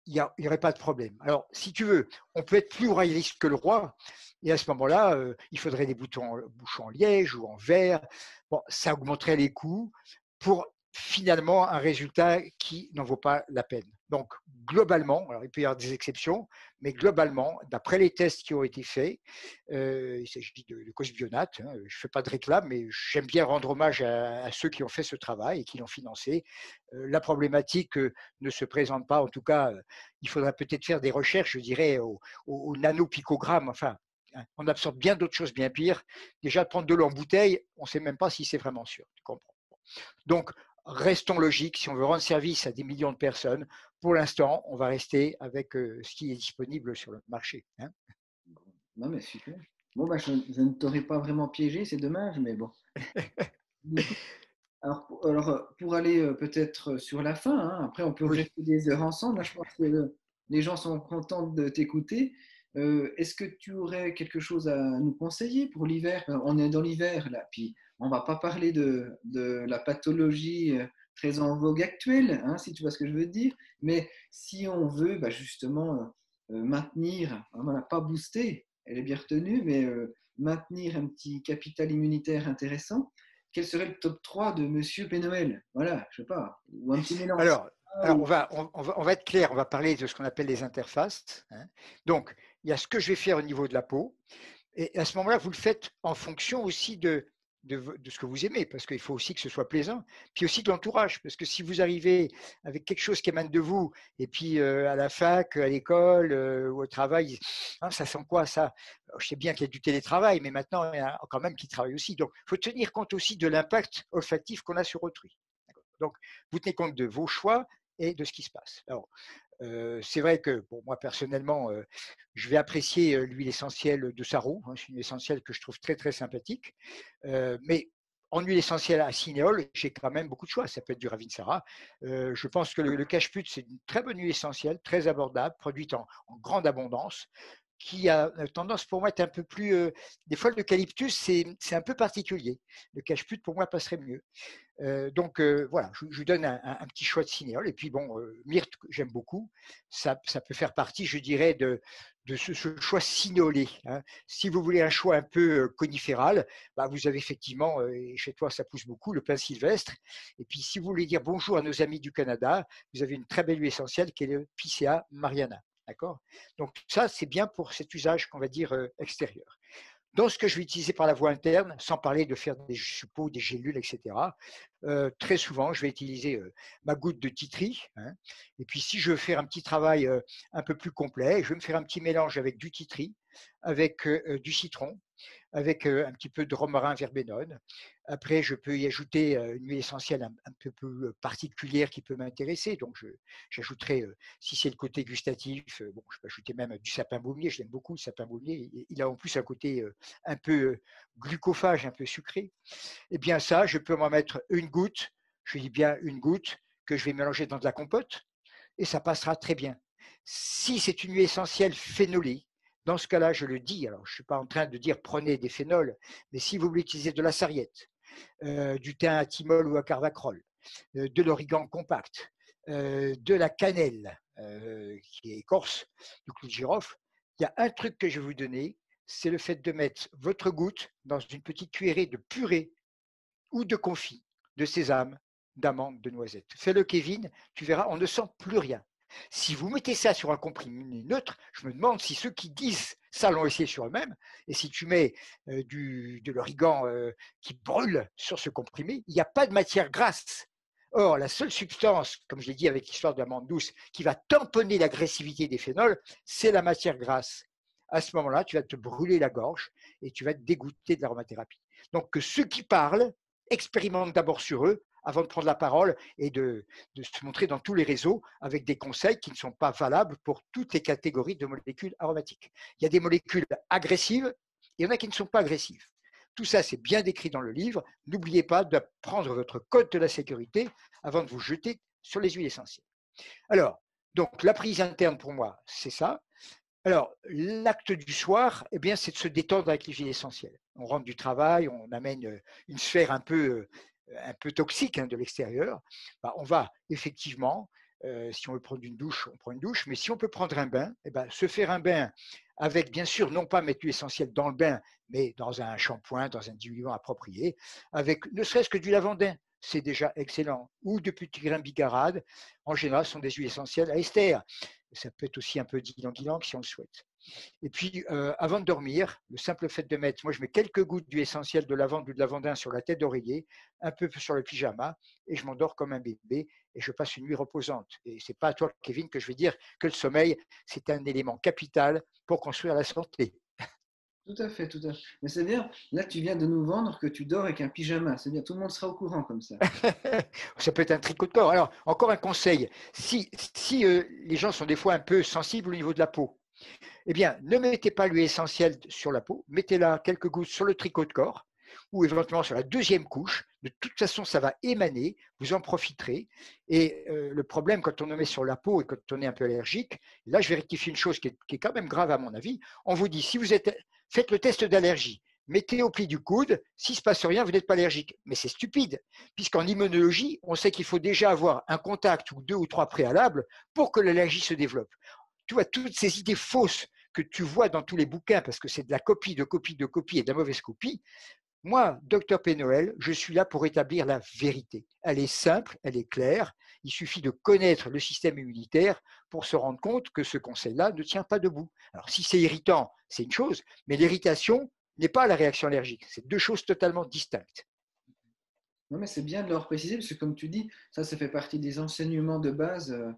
il n'y aurait pas de problème. Alors, si tu veux, on peut être plus royaliste que le roi, et à ce moment-là, euh, il faudrait des boutons, bouchons en liège ou en verre. Bon, ça augmenterait les coûts. Pour finalement un résultat qui n'en vaut pas la peine. Donc, globalement, il peut y avoir des exceptions, mais globalement, d'après les tests qui ont été faits, euh, il s'agit de, de Cosbionate, hein, je ne fais pas de réclame, mais j'aime bien rendre hommage à, ceux qui ont fait ce travail et qui l'ont financé. Euh, la problématique euh, ne se présente pas, en tout cas, il faudra peut-être faire des recherches, je dirais, au, au, nanopicogramme, enfin, hein, on absorbe bien d'autres choses bien pires. Déjà, prendre de l'eau en bouteille, on ne sait même pas si c'est vraiment sûr. Tu comprends Donc, restons logiques. Si on veut rendre service à des millions de personnes, pour l'instant, on va rester avec euh, ce qui est disponible sur le marché. Hein. non, mais super. Bon, bah, je, ne t'aurais pas vraiment piégé, c'est dommage, mais bon. alors, pour, alors, pour aller euh, peut-être sur la fin, hein, après on peut rester des heures ensemble. je pense que les gens sont contents de t'écouter. Euh, est-ce que tu aurais quelque chose à nous conseiller pour l'hiver? On est dans l'hiver là, puis on va pas parler de, la pathologie euh, très en vogue actuelle, hein, si tu vois ce que je veux dire, mais si on veut bah, justement euh, maintenir, on n'a pas boosté, elle est bien retenue, mais maintenir un petit capital immunitaire intéressant, quel serait le top 3 de Monsieur Pénoël? Voilà, je sais pas, ou un petit mélange. Alors, alors on, va, on, va, être clair, on va parler de ce qu'on appelle les interfaces. Hein. Donc, il y a ce que je vais faire au niveau de la peau. Et à ce moment-là, vous le faites en fonction aussi de, de, ce que vous aimez, parce qu'il faut aussi que ce soit plaisant, puis aussi de l'entourage, parce que si vous arrivez avec quelque chose qui émane de vous, et puis euh, à la fac, à l'école euh, ou au travail, hein, ça sent quoi ça? Je sais bien qu'il y a du télétravail, mais maintenant, il y en a quand même qui travaillent aussi. Donc, il faut tenir compte aussi de l'impact olfactif qu'on a sur autrui. Donc, vous tenez compte de vos choix et de ce qui se passe. Alors, c'est vrai que pour moi personnellement, je vais apprécier l'huile essentielle de Sarou. Hein, c'est une huile essentielle que je trouve très très sympathique. mais en huile essentielle à cinéole, j'ai quand même beaucoup de choix. Ça peut être du Ravinsara. je pense que le, le c'est une très bonne huile essentielle, très abordable, produite en grande abondance qui a tendance pour moi à être un peu plus. Euh, des fois, l'eucalyptus, c'est un peu particulier. Le cache-pute, pour moi, passerait mieux. Euh, donc euh, voilà, je, je, donne un, petit choix de cinéole. Et puis bon, myrte, j'aime beaucoup. Ça, ça, peut faire partie, je dirais, de, de ce, choix cinéolé. Hein. Si vous voulez un choix un peu coniféral, bah, vous avez effectivement, et chez toi ça pousse beaucoup, le pin sylvestre. Et puis si vous voulez dire bonjour à nos amis du Canada, vous avez une très belle huile essentielle qui est le Picea mariana. D'accord? Donc ça, c'est bien pour cet usage qu'on va dire euh, extérieur. Dans ce que je vais utiliser par la voie interne, sans parler de faire des suppos, des gélules, etc., euh, très souvent, je vais utiliser euh, ma goutte de titri. Hein. et puis, si je veux faire un petit travail un peu plus complet, je vais me faire un petit mélange avec du titri, avec du citron, avec un petit peu de romarin verbenone. Après, je peux y ajouter une huile essentielle un, peu plus particulière qui peut m'intéresser. Donc, j'ajouterai, si c'est le côté gustatif, bon, je peux ajouter même du sapin baumier. Je l'aime beaucoup, le sapin baumier. Il a en plus un côté un peu glucophage, un peu sucré. Eh bien ça, je peux m'en mettre une goutte, je dis bien une goutte, que je vais mélanger dans de la compote et ça passera très bien. Si c'est une huile essentielle phénolée, dans ce cas-là, je le dis, alors je ne suis pas en train de dire prenez des phénols, mais si vous voulez utiliser de la sarriette, euh, du thym à thymol ou à carvacrol, euh, de l'origan compact, euh, de la cannelle qui est écorce, du clou de girofle, il y a un truc que je vais vous donner, c'est le fait de mettre votre goutte dans une petite cuillerée de purée ou de confit de sésame, d'amandes, de noisettes. Fais-le, Kevin, tu verras, on ne sent plus rien. Si vous mettez ça sur un comprimé neutre, je me demande si ceux qui disent ça l'ont essayé sur eux-mêmes. Et si tu mets euh, du, de l'origan euh, qui brûle sur ce comprimé, il n'y a pas de matière grasse. Or, la seule substance, comme je l'ai dit avec l'histoire de l'amande douce, qui va tamponner l'agressivité des phénols, c'est la matière grasse. À ce moment-là, tu vas te brûler la gorge et tu vas te dégoûter de l'aromathérapie. Donc, que ceux qui parlent expérimentent d'abord sur eux avant de prendre la parole et de, se montrer dans tous les réseaux avec des conseils qui ne sont pas valables pour toutes les catégories de molécules aromatiques. Il y a des molécules agressives et il y en a qui ne sont pas agressives. Tout ça, c'est bien décrit dans le livre. N'oubliez pas de prendre votre code de la sécurité avant de vous jeter sur les huiles essentielles. Alors, donc la prise interne pour moi, c'est ça. Alors, l'acte du soir, eh bien, c'est de se détendre avec les huiles essentielles. On rentre du travail, on amène une sphère un peu un peu toxique hein, de l'extérieur, bah, on va effectivement, euh, si on veut prendre une douche, on prend une douche, mais si on peut prendre un bain, eh ben, se faire un bain avec, bien sûr, non pas mettre l'huile essentielle dans le bain, mais dans un shampoing, dans un diluant approprié, avec ne serait-ce que du lavandin, c'est déjà excellent, ou de petits grains bigarades, en général, ce sont des huiles essentielles à ester. Ça peut être aussi un peu d'ylang-ylang si on le souhaite. Et puis, euh, avant de dormir, le simple fait de mettre, moi je mets quelques gouttes d'huile essentielle de lavande ou de lavandin sur la tête d'oreiller, un peu sur le pyjama, et je m'endors comme un bébé, et je passe une nuit reposante. Et ce n'est pas à toi, Kevin, que je vais dire que le sommeil, c'est un élément capital pour construire la santé. Tout à fait, tout à fait. Mais c'est bien, là tu viens de nous vendre que tu dors avec un pyjama. C'est bien, tout le monde sera au courant comme ça. ça peut être un tricot de corps. Alors, encore un conseil. Si, si euh, les gens sont des fois un peu sensibles au niveau de la peau, eh bien, ne mettez pas l'huile essentielle sur la peau, mettez-la quelques gouttes sur le tricot de corps ou éventuellement sur la deuxième couche. De toute façon, ça va émaner, vous en profiterez. Et euh, le problème, quand on le met sur la peau et quand on est un peu allergique, là, je vais rectifier une chose qui est, qui est quand même grave à mon avis. On vous dit, si vous êtes, faites le test d'allergie mettez au pli du coude, s'il ne se passe rien, vous n'êtes pas allergique. Mais c'est stupide, puisqu'en immunologie, on sait qu'il faut déjà avoir un contact ou deux ou trois préalables pour que l'allergie se développe tu vois, toutes ces idées fausses que tu vois dans tous les bouquins, parce que c'est de la copie, de copie, de copie et de la mauvaise copie, moi, docteur P. je suis là pour établir la vérité. Elle est simple, elle est claire. Il suffit de connaître le système immunitaire pour se rendre compte que ce conseil-là ne tient pas debout. Alors, si c'est irritant, c'est une chose, mais l'irritation n'est pas la réaction allergique. C'est deux choses totalement distinctes. Non, mais c'est bien de leur préciser, parce que comme tu dis, ça, ça fait partie des enseignements de base euh,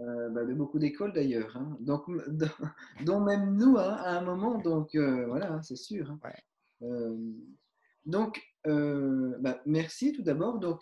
euh, bah, de beaucoup d'écoles d'ailleurs. Hein. Donc, dont même nous, hein, à un moment, donc euh, voilà, hein, c'est sûr. donc, bah, merci tout d'abord. Donc,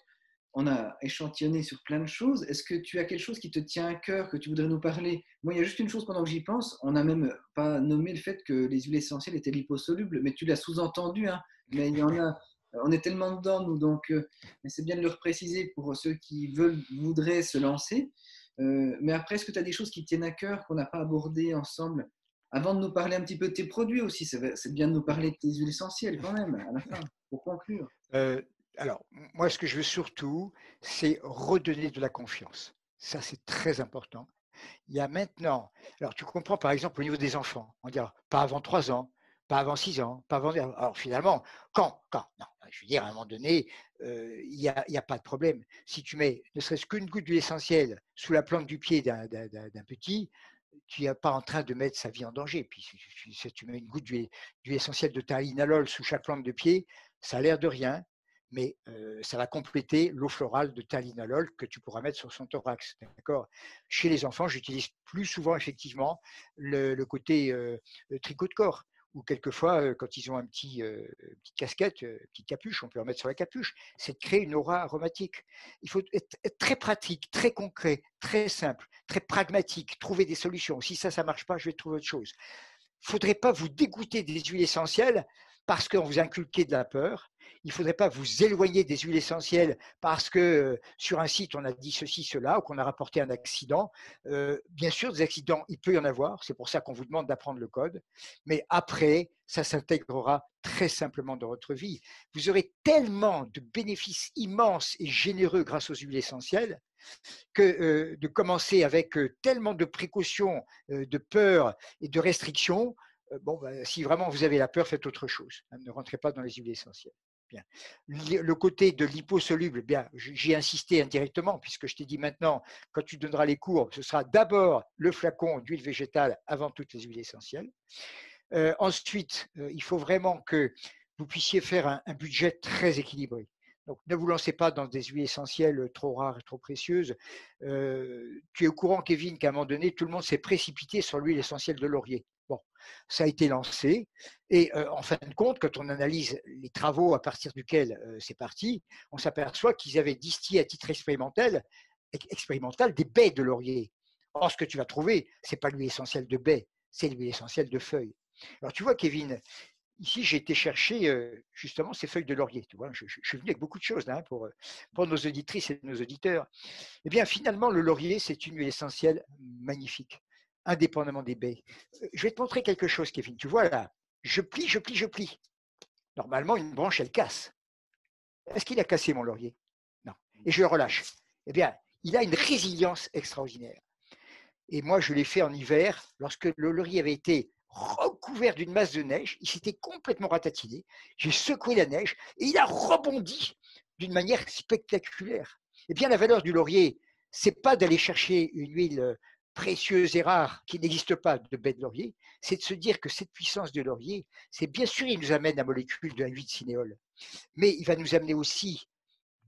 on a échantillonné sur plein de choses. Est-ce que tu as quelque chose qui te tient à cœur, que tu voudrais nous parler? Moi, il y a juste une chose pendant que j'y pense. On n'a même pas nommé le fait que les huiles essentielles étaient liposolubles, mais tu l'as sous-entendu. mais il y en a on est tellement dedans, nous, donc euh, c'est bien de le préciser pour ceux qui veulent, voudraient se lancer. Euh, mais après, est-ce que tu as des choses qui tiennent à cœur qu'on n'a pas abordées ensemble? Avant de nous parler un petit peu de tes produits aussi, c'est bien de nous parler de tes huiles essentielles quand même, à la fin, pour conclure. Euh, alors, moi, ce que je veux surtout, c'est redonner de la confiance. Ça, c'est très important. Il y a maintenant, alors tu comprends par exemple au niveau des enfants, on dit pas avant trois ans, pas avant six ans, pas avant. Alors finalement, quand Quand Non, je veux dire, à un moment donné, euh, il n'y a, pas de problème. Si tu mets ne serait-ce qu'une goutte d'huile essentielle sous la plante du pied d'un petit, tu n'es pas en train de mettre sa vie en danger. Puis si tu mets une goutte d'huile essentielle de talinalol sous chaque plante de pied, ça a l'air de rien, mais euh, ça va compléter l'eau florale de talinalol que tu pourras mettre sur son thorax. Chez les enfants, j'utilise plus souvent effectivement le, côté euh, tricot de corps ou quelquefois, quand ils ont un petit, petite casquette, une petite capuche, on peut en mettre sur la capuche, c'est de créer une aura aromatique. Il faut être, très pratique, très concret, très simple, très pragmatique, trouver des solutions. Si ça, ça ne marche pas, je vais trouver autre chose. Il ne faudrait pas vous dégoûter des huiles essentielles parce qu'on vous a inculqué de la peur Il ne faudrait pas vous éloigner des huiles essentielles parce que euh, sur un site, on a dit ceci, cela, ou qu'on a rapporté un accident. Euh, bien sûr, des accidents, il peut y en avoir. C'est pour ça qu'on vous demande d'apprendre le code. Mais après, ça s'intégrera très simplement dans votre vie. Vous aurez tellement de bénéfices immenses et généreux grâce aux huiles essentielles que euh, de commencer avec tellement de précautions, de peurs et de restrictions, bon, ben, si vraiment vous avez la peur, faites autre chose. Hein, ne rentrez pas dans les huiles essentielles. Le côté de l'hyposoluble, bien, j'y ai insisté indirectement, puisque je t'ai dit maintenant, quand tu donneras les cours, ce sera d'abord le flacon d'huile végétale avant toutes les huiles essentielles. ensuite, il faut vraiment que vous puissiez faire un budget très équilibré. Donc, ne vous lancez pas dans des huiles essentielles trop rares et trop précieuses. Euh, tu es au courant, Kevin, qu'à un moment donné, tout le monde s'est précipité sur l'huile essentielle de laurier. Bon, ça a été lancé. Et euh, en fin de compte, quand on analyse les travaux à partir duquel euh, c'est parti, on s'aperçoit qu'ils avaient distillé à titre expérimental, des baies de laurier. Or, ce que tu vas trouver, ce n'est pas l'huile essentielle de baies, c'est l'huile essentielle de feuilles. Alors, tu vois, Kevin, Ici, j'ai été chercher justement ces feuilles de laurier. Tu je, suis venu avec beaucoup de choses hein, pour nos auditrices et nos auditeurs. Eh bien, finalement, le laurier, c'est une huile essentielle magnifique, indépendamment des baies. Je vais te montrer quelque chose, Kevin. Tu vois là, je plie, je plie, je plie. Normalement, une branche, elle casse. Est-ce qu'il a cassé mon laurier? Non. Et je le relâche. Eh bien, il a une résilience extraordinaire. Et moi, je l'ai fait en hiver, lorsque le laurier avait été recouvert d'une masse de neige. Il s'était complètement ratatiné. J'ai secoué la neige et il a rebondi d'une manière spectaculaire. Eh bien, la valeur du laurier, c'est pas d'aller chercher une huile euh, précieuse et rare qui n'existe pas de baie de laurier, c'est de se dire que cette puissance de laurier, c'est bien sûr, il nous amène la molécule de la huile de cinéole, mais il va nous amener aussi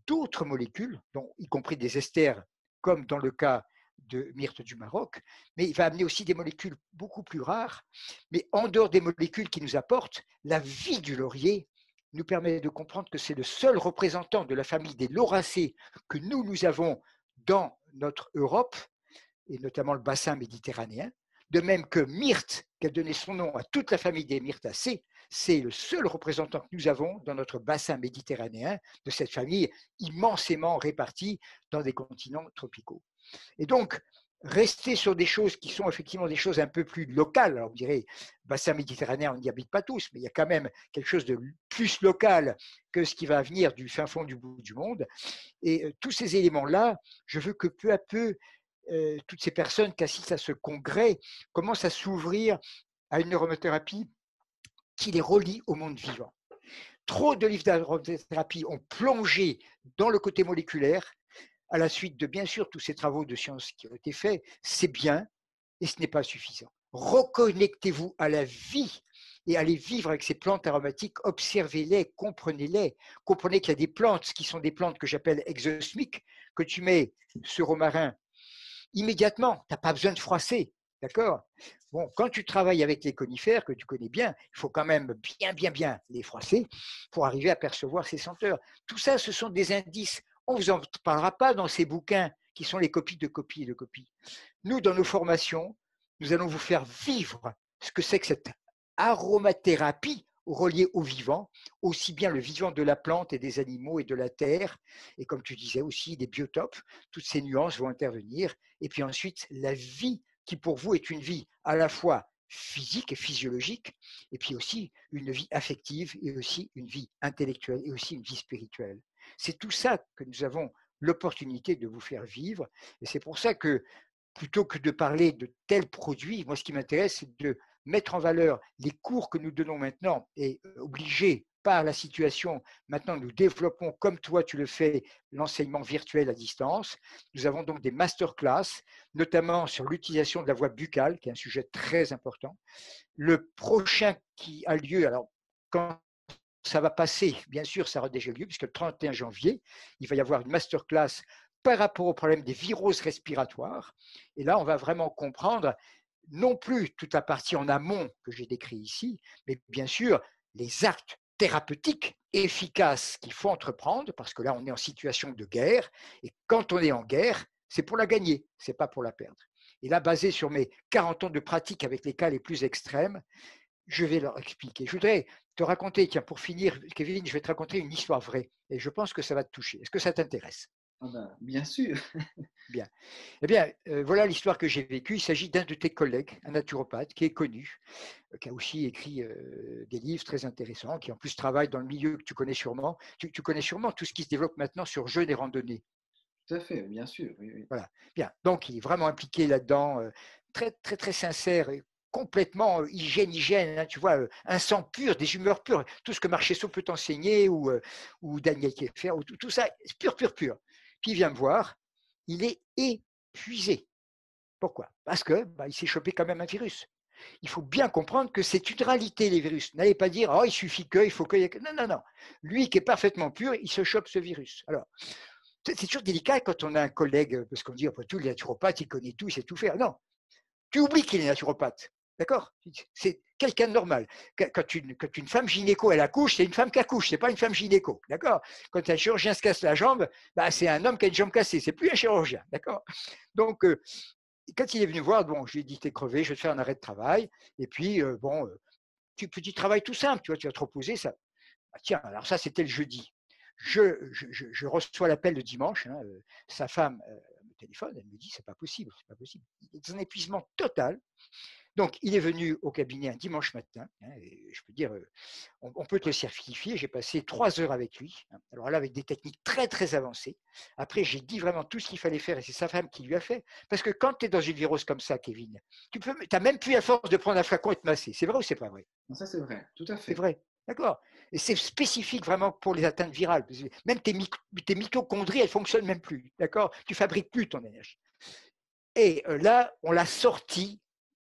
d'autres molécules, dont, y compris des esters, comme dans le cas de myrte du Maroc, mais il va amener aussi des molécules beaucoup plus rares. Mais en dehors des molécules qui nous apportent, la vie du laurier nous permet de comprendre que c'est le seul représentant de la famille des lauracées que nous, nous avons dans notre Europe, et notamment le bassin méditerranéen. De même que myrte, qui a donné son nom à toute la famille des myrtacées, c'est le seul représentant que nous avons dans notre bassin méditerranéen de cette famille immensément répartie dans des continents tropicaux. Et donc, rester sur des choses qui sont effectivement des choses un peu plus locales. Alors, vous direz, bassin méditerranéen, on n'y habite pas tous, mais il y a quand même quelque chose de plus local que ce qui va venir du fin fond du bout du monde. Et euh, tous ces éléments-là, je veux que peu à peu, euh, toutes ces personnes qui assistent à ce congrès commencent à s'ouvrir à une aromathérapie qui les relie au monde vivant. Trop de livres d'aromathérapie ont plongé dans le côté moléculaire à la suite de bien sûr tous ces travaux de science qui ont été faits, c'est bien, et ce n'est pas suffisant. Reconnectez-vous à la vie et allez vivre avec ces plantes aromatiques, observez-les, comprenez-les. Comprenez qu'il y a des plantes qui sont des plantes que j'appelle exosmiques, que tu mets sur marin immédiatement, tu n'as pas besoin de froisser, d'accord? Bon, quand tu travailles avec les conifères, que tu connais bien, il faut quand même bien, bien, bien les froisser pour arriver à percevoir ces senteurs. Tout ça, ce sont des indices on ne vous en parlera pas dans ces bouquins qui sont les copies de copies de copies. Nous, dans nos formations, nous allons vous faire vivre ce que c'est que cette aromathérapie reliée au vivant, aussi bien le vivant de la plante et des animaux et de la terre, et comme tu disais aussi des biotopes, toutes ces nuances vont intervenir, et puis ensuite la vie qui pour vous est une vie à la fois physique et physiologique, et puis aussi une vie affective, et aussi une vie intellectuelle, et aussi une vie spirituelle. C'est tout ça que nous avons l'opportunité de vous faire vivre. Et c'est pour ça que plutôt que de parler de tels produits, moi ce qui m'intéresse, c'est de mettre en valeur les cours que nous donnons maintenant et euh, obligés par la situation. Maintenant, nous développons, comme toi tu le fais, l'enseignement virtuel à distance. Nous avons donc des masterclass, notamment sur l'utilisation de la voix buccale, qui est un sujet très important. Le prochain qui a lieu, alors quand ça va passer, bien sûr, ça aura déjà lieu, puisque le 31 janvier, il va y avoir une masterclass par rapport au problème des viroses respiratoires. Et là, on va vraiment comprendre non plus toute la partie en amont que j'ai décrit ici, mais bien sûr les actes thérapeutiques efficaces qu'il faut entreprendre, parce que là, on est en situation de guerre, et quand on est en guerre, c'est pour la gagner, c'est pas pour la perdre. Et là, basé sur mes 40 ans de pratique avec les cas les plus extrêmes, je vais leur expliquer. Je voudrais te raconter, tiens, pour finir, Kevin, je vais te raconter une histoire vraie et je pense que ça va te toucher. Est-ce que ça t'intéresse? Ah ben, Bien sûr. bien. Eh bien, euh, voilà l'histoire que j'ai vécue. Il s'agit d'un de tes collègues, un naturopathe qui est connu, euh, qui a aussi écrit euh, des livres très intéressants, qui en plus travaille dans le milieu que tu connais sûrement. Tu, connais sûrement tout ce qui se développe maintenant sur jeux des randonnées. Tout à fait, bien sûr. Voilà. Bien. Donc, il est vraiment impliqué là-dedans, très, très, très sincère complètement hygiène, hygiène, hein, tu vois, un sang pur, des humeurs pures, tout ce que Marchesso peut enseigner ou, ou Daniel Kieffer, ou tout, ça, pur, pur, pur. Puis vient me voir, il est épuisé. Pourquoi? Parce que bah, il s'est chopé quand même un virus. Il faut bien comprendre que c'est une réalité, les virus. N'allez pas dire, oh, il suffit que, il faut que. Non, non, non. Lui qui est parfaitement pur, il se chope ce virus. Alors, c'est toujours délicat quand on a un collègue, parce qu'on dit, après tout, le naturopathe, il connaît tout, il sait tout faire. Non, tu oublies qu'il est naturopathe. D'accord? C'est quelqu'un de normal. Quand une, une, femme gynéco, elle accouche, c'est une femme qui accouche, c'est pas une femme gynéco. D'accord? Quand un chirurgien se casse la jambe, bah, c'est un homme qui a une jambe cassée, c'est plus un chirurgien. D'accord? Donc, euh, quand il est venu voir, bon, je lui ai dit, t'es crevé, je vais te faire un arrêt de travail. Et puis, euh, bon, euh, tu, petit travail tout simple, tu vois, tu vas te reposer. Ça. Bah, tiens, alors ça, c'était le jeudi. Je, reçois l'appel de dimanche. Hein, sa femme me téléphone, elle me dit, c'est pas possible, c'est pas possible. Il un épuisement total. Donc, il est venu au cabinet un dimanche matin. Hein, je peux dire, euh, on, peut te le certifier. J'ai passé trois heures avec lui. Hein, alors là, avec des techniques très, très avancées. Après, j'ai dit vraiment tout ce qu'il fallait faire et c'est sa femme qui lui a fait. Parce que quand tu es dans une virose comme ça, Kevin, tu n'as même plus à force de prendre un flacon et te masser. C'est vrai ou c'est pas vrai? Ça, c'est vrai. Tout à fait. C'est vrai. D'accord. Et c'est spécifique vraiment pour les atteintes virales. Même tes, tes mitochondries, elles fonctionnent même plus. D'accord? Tu fabriques plus ton énergie. Et euh, là, on l'a sorti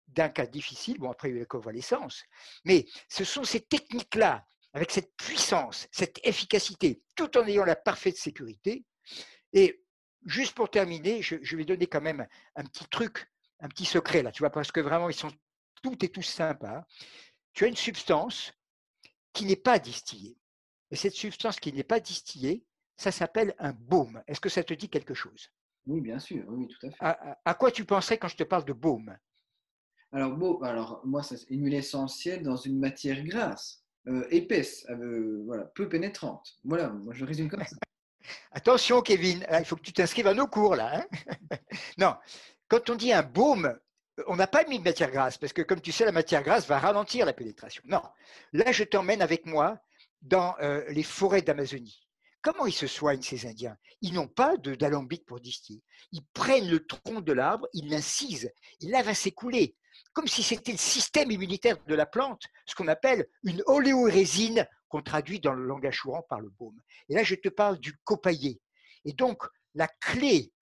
d'un cas difficile, bon après il y a eu la convalescence, mais ce sont ces techniques-là, avec cette puissance, cette efficacité, tout en ayant la parfaite sécurité. Et juste pour terminer, je, vais donner quand même un petit truc, un petit secret là, tu vois, parce que vraiment ils sont toutes et tous sympas. Tu as une substance qui n'est pas distillée. Et cette substance qui n'est pas distillée, ça s'appelle un baume. Est-ce que ça te dit quelque chose? Oui, bien sûr, oui, tout à fait. À, à, quoi tu penserais quand je te parle de baume? Alors, moi, c'est une huile essentielle dans une matière grasse, euh, épaisse, euh, voilà, peu pénétrante. Voilà, moi je résume comme ça. Attention, Kevin, hein, il faut que tu t'inscrives à nos cours là. Hein. non, quand on dit un baume, on n'a pas mis de matière grasse, parce que comme tu sais, la matière grasse va ralentir la pénétration. Non, là, je t'emmène avec moi dans euh, les forêts d'Amazonie. Comment ils se soignent, ces Indiens? Ils n'ont pas d'alambic pour distiller. Ils prennent le tronc de l'arbre, ils l'incisent, et là va s'écouler comme si c'était le système immunitaire de la plante, ce qu'on appelle une oléorésine, qu'on traduit dans le langage courant par le baume. Et là, je te parle du copaillé. Et donc, la clé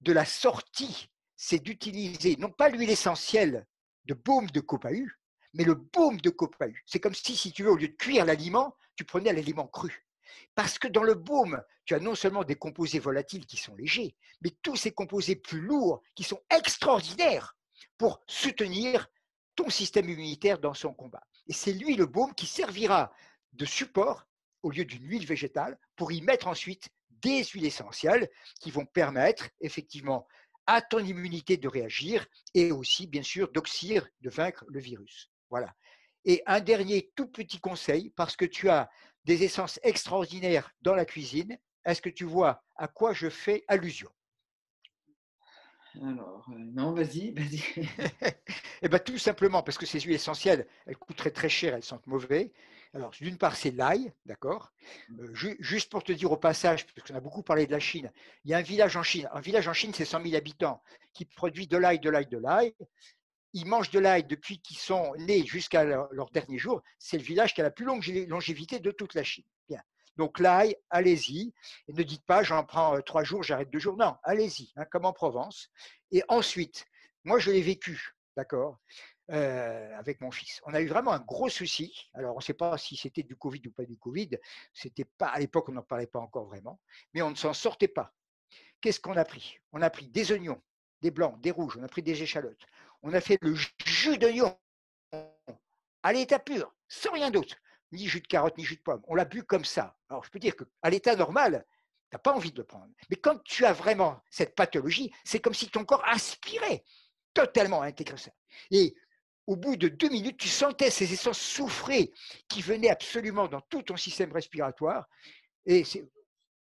de la sortie, c'est d'utiliser non pas l'huile essentielle de baume de copahu, mais le baume de copahu. C'est comme si, si tu veux, au lieu de cuire l'aliment, tu prenais l'aliment cru. Parce que dans le baume, tu as non seulement des composés volatiles qui sont légers, mais tous ces composés plus lourds qui sont extraordinaires pour soutenir ton système immunitaire dans son combat. Et c'est lui le baume qui servira de support au lieu d'une huile végétale pour y mettre ensuite des huiles essentielles qui vont permettre effectivement à ton immunité de réagir et aussi bien sûr d'oxyre, de vaincre le virus. Voilà. Et un dernier tout petit conseil, parce que tu as des essences extraordinaires dans la cuisine, est-ce que tu vois à quoi je fais allusion? Alors, euh, non, vas-y, vas-y. eh bien, tout simplement parce que ces huiles essentielles, elles coûteraient très cher, elles sentent mauvais. Alors, d'une part, c'est l'ail, d'accord? Mmh. euh, Juste pour te dire au passage, parce qu'on a beaucoup parlé de la Chine, il y a un village en Chine. Un village en Chine, c'est 100 000 habitants qui produit de l'ail, de l'ail, de l'ail. Ils mangent de l'ail depuis qu'ils sont nés jusqu'à leur, leur, dernier jour. C'est le village qui a la plus longue longévité de toute la Chine. Bien. Donc l'ail, allez-y. Et ne dites pas, j'en prends euh, trois jours, j'arrête deux jours. Non, allez-y, hein, comme en Provence. Et ensuite, moi, je l'ai vécu, d'accord, euh, avec mon fils. On a eu vraiment un gros souci. Alors, on ne sait pas si c'était du Covid ou pas du Covid. C'était pas à l'époque, on n'en parlait pas encore vraiment, mais on ne s'en sortait pas. Qu'est-ce qu'on a pris? On a pris des oignons, des blancs, des rouges. On a pris des échalotes. On a fait le jus d'oignon à l'état pur, sans rien d'autre ni jus de carotte, ni jus de pomme. On l'a bu comme ça. Alors, je peux dire qu'à l'état normal, tu n'as pas envie de le prendre. Mais quand tu as vraiment cette pathologie, c'est comme si ton corps aspirait totalement à intégrer ça. Et au bout de deux minutes, tu sentais ces essences soufrées qui venaient absolument dans tout ton système respiratoire. Et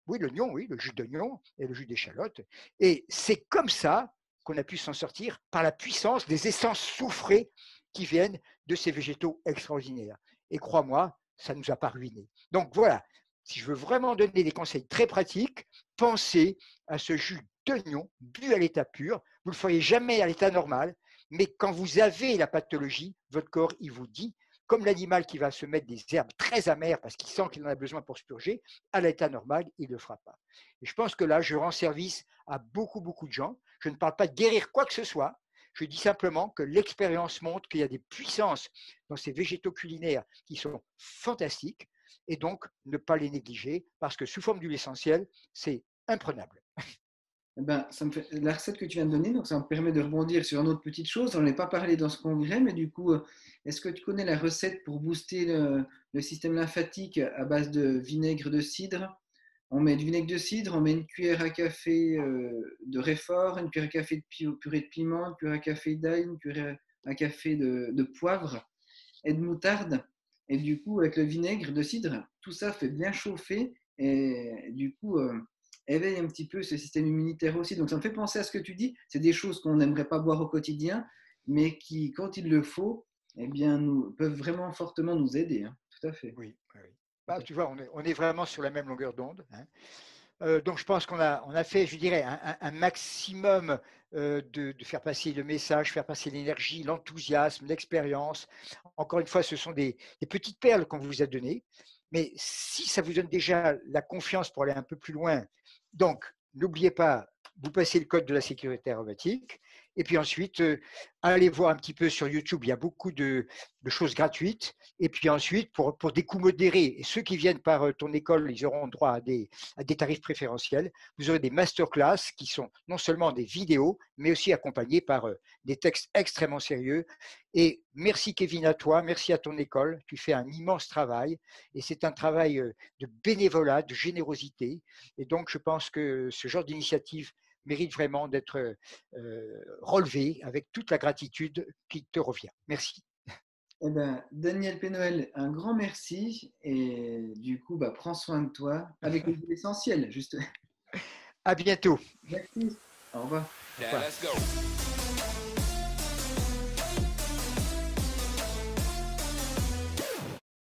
oui, l'oignon, oui, le jus d'oignon et le jus d'échalote. Et c'est comme ça qu'on a pu s'en sortir par la puissance des essences soufrées qui viennent de ces végétaux extraordinaires. Et crois-moi, ça ne nous a pas ruinés. Donc voilà, si je veux vraiment donner des conseils très pratiques, pensez à ce jus d'oignon bu à l'état pur. Vous ne le feriez jamais à l'état normal, mais quand vous avez la pathologie, votre corps, il vous dit, comme l'animal qui va se mettre des herbes très amères parce qu'il sent qu'il en a besoin pour se purger, à l'état normal, il ne le fera pas. Et je pense que là, je rends service à beaucoup, beaucoup de gens. Je ne parle pas de guérir quoi que ce soit. Je dis simplement que l'expérience montre qu'il y a des puissances dans ces végétaux culinaires qui sont fantastiques et donc ne pas les négliger parce que sous forme d'huile essentielle, c'est imprenable. Eh ben. La recette que tu viens de donner, donc ça me permet de rebondir sur une autre petite chose. On n'en pas parlé dans ce congrès, mais du coup, euh, est-ce que tu connais la recette pour booster le, système lymphatique à base de vinaigre de cidre? On met du vinaigre de cidre, on met une cuillère à café euh, de réfort, une cuillère à café de purée de piment, une cuillère à café d'ail, une cuillère à café de, poivre et de moutarde. Et du coup, avec le vinaigre de cidre, tout ça fait bien chauffer. Et du coup, euh, éveille un petit peu ce système immunitaire aussi. Donc ça me fait penser à ce que tu dis. C'est des choses qu'on n'aimerait pas boire au quotidien, mais qui, quand il le faut, eh bien, nous, peuvent vraiment fortement nous aider. Hein. Tout à fait. Oui, oui. Bah, tu vois, on est, on est, vraiment sur la même longueur d'onde. Hein. Euh, donc je pense qu'on a, on a fait, je dirais, un, maximum euh, de, faire passer le message, faire passer l'énergie, l'enthousiasme, l'expérience. Encore une fois, ce sont des, des petites perles qu'on vous a données. Mais si ça vous donne déjà la confiance pour aller un peu plus loin, donc n'oubliez pas, vous passez le code de la sécurité aromatique. Et puis ensuite, euh, allez voir un petit peu sur YouTube, il y a beaucoup de, choses gratuites. Et puis ensuite, pour, des coûts modérés, et ceux qui viennent par euh, ton école, ils auront droit à des, tarifs préférentiels. Vous aurez des masterclass qui sont non seulement des vidéos, mais aussi accompagnés par euh, des textes extrêmement sérieux. Et merci Kevin à toi, merci à ton école. Tu fais un immense travail. Et c'est un travail de bénévolat, de générosité. Et donc, je pense que ce genre d'initiative mérite vraiment d'être euh, relevé avec toute la gratitude qui te revient. Merci. Eh ben, Daniel Pénoël, un grand merci. Et du coup, bah, prends soin de toi avec l'essentiel, juste. À bientôt. Merci. Au revoir.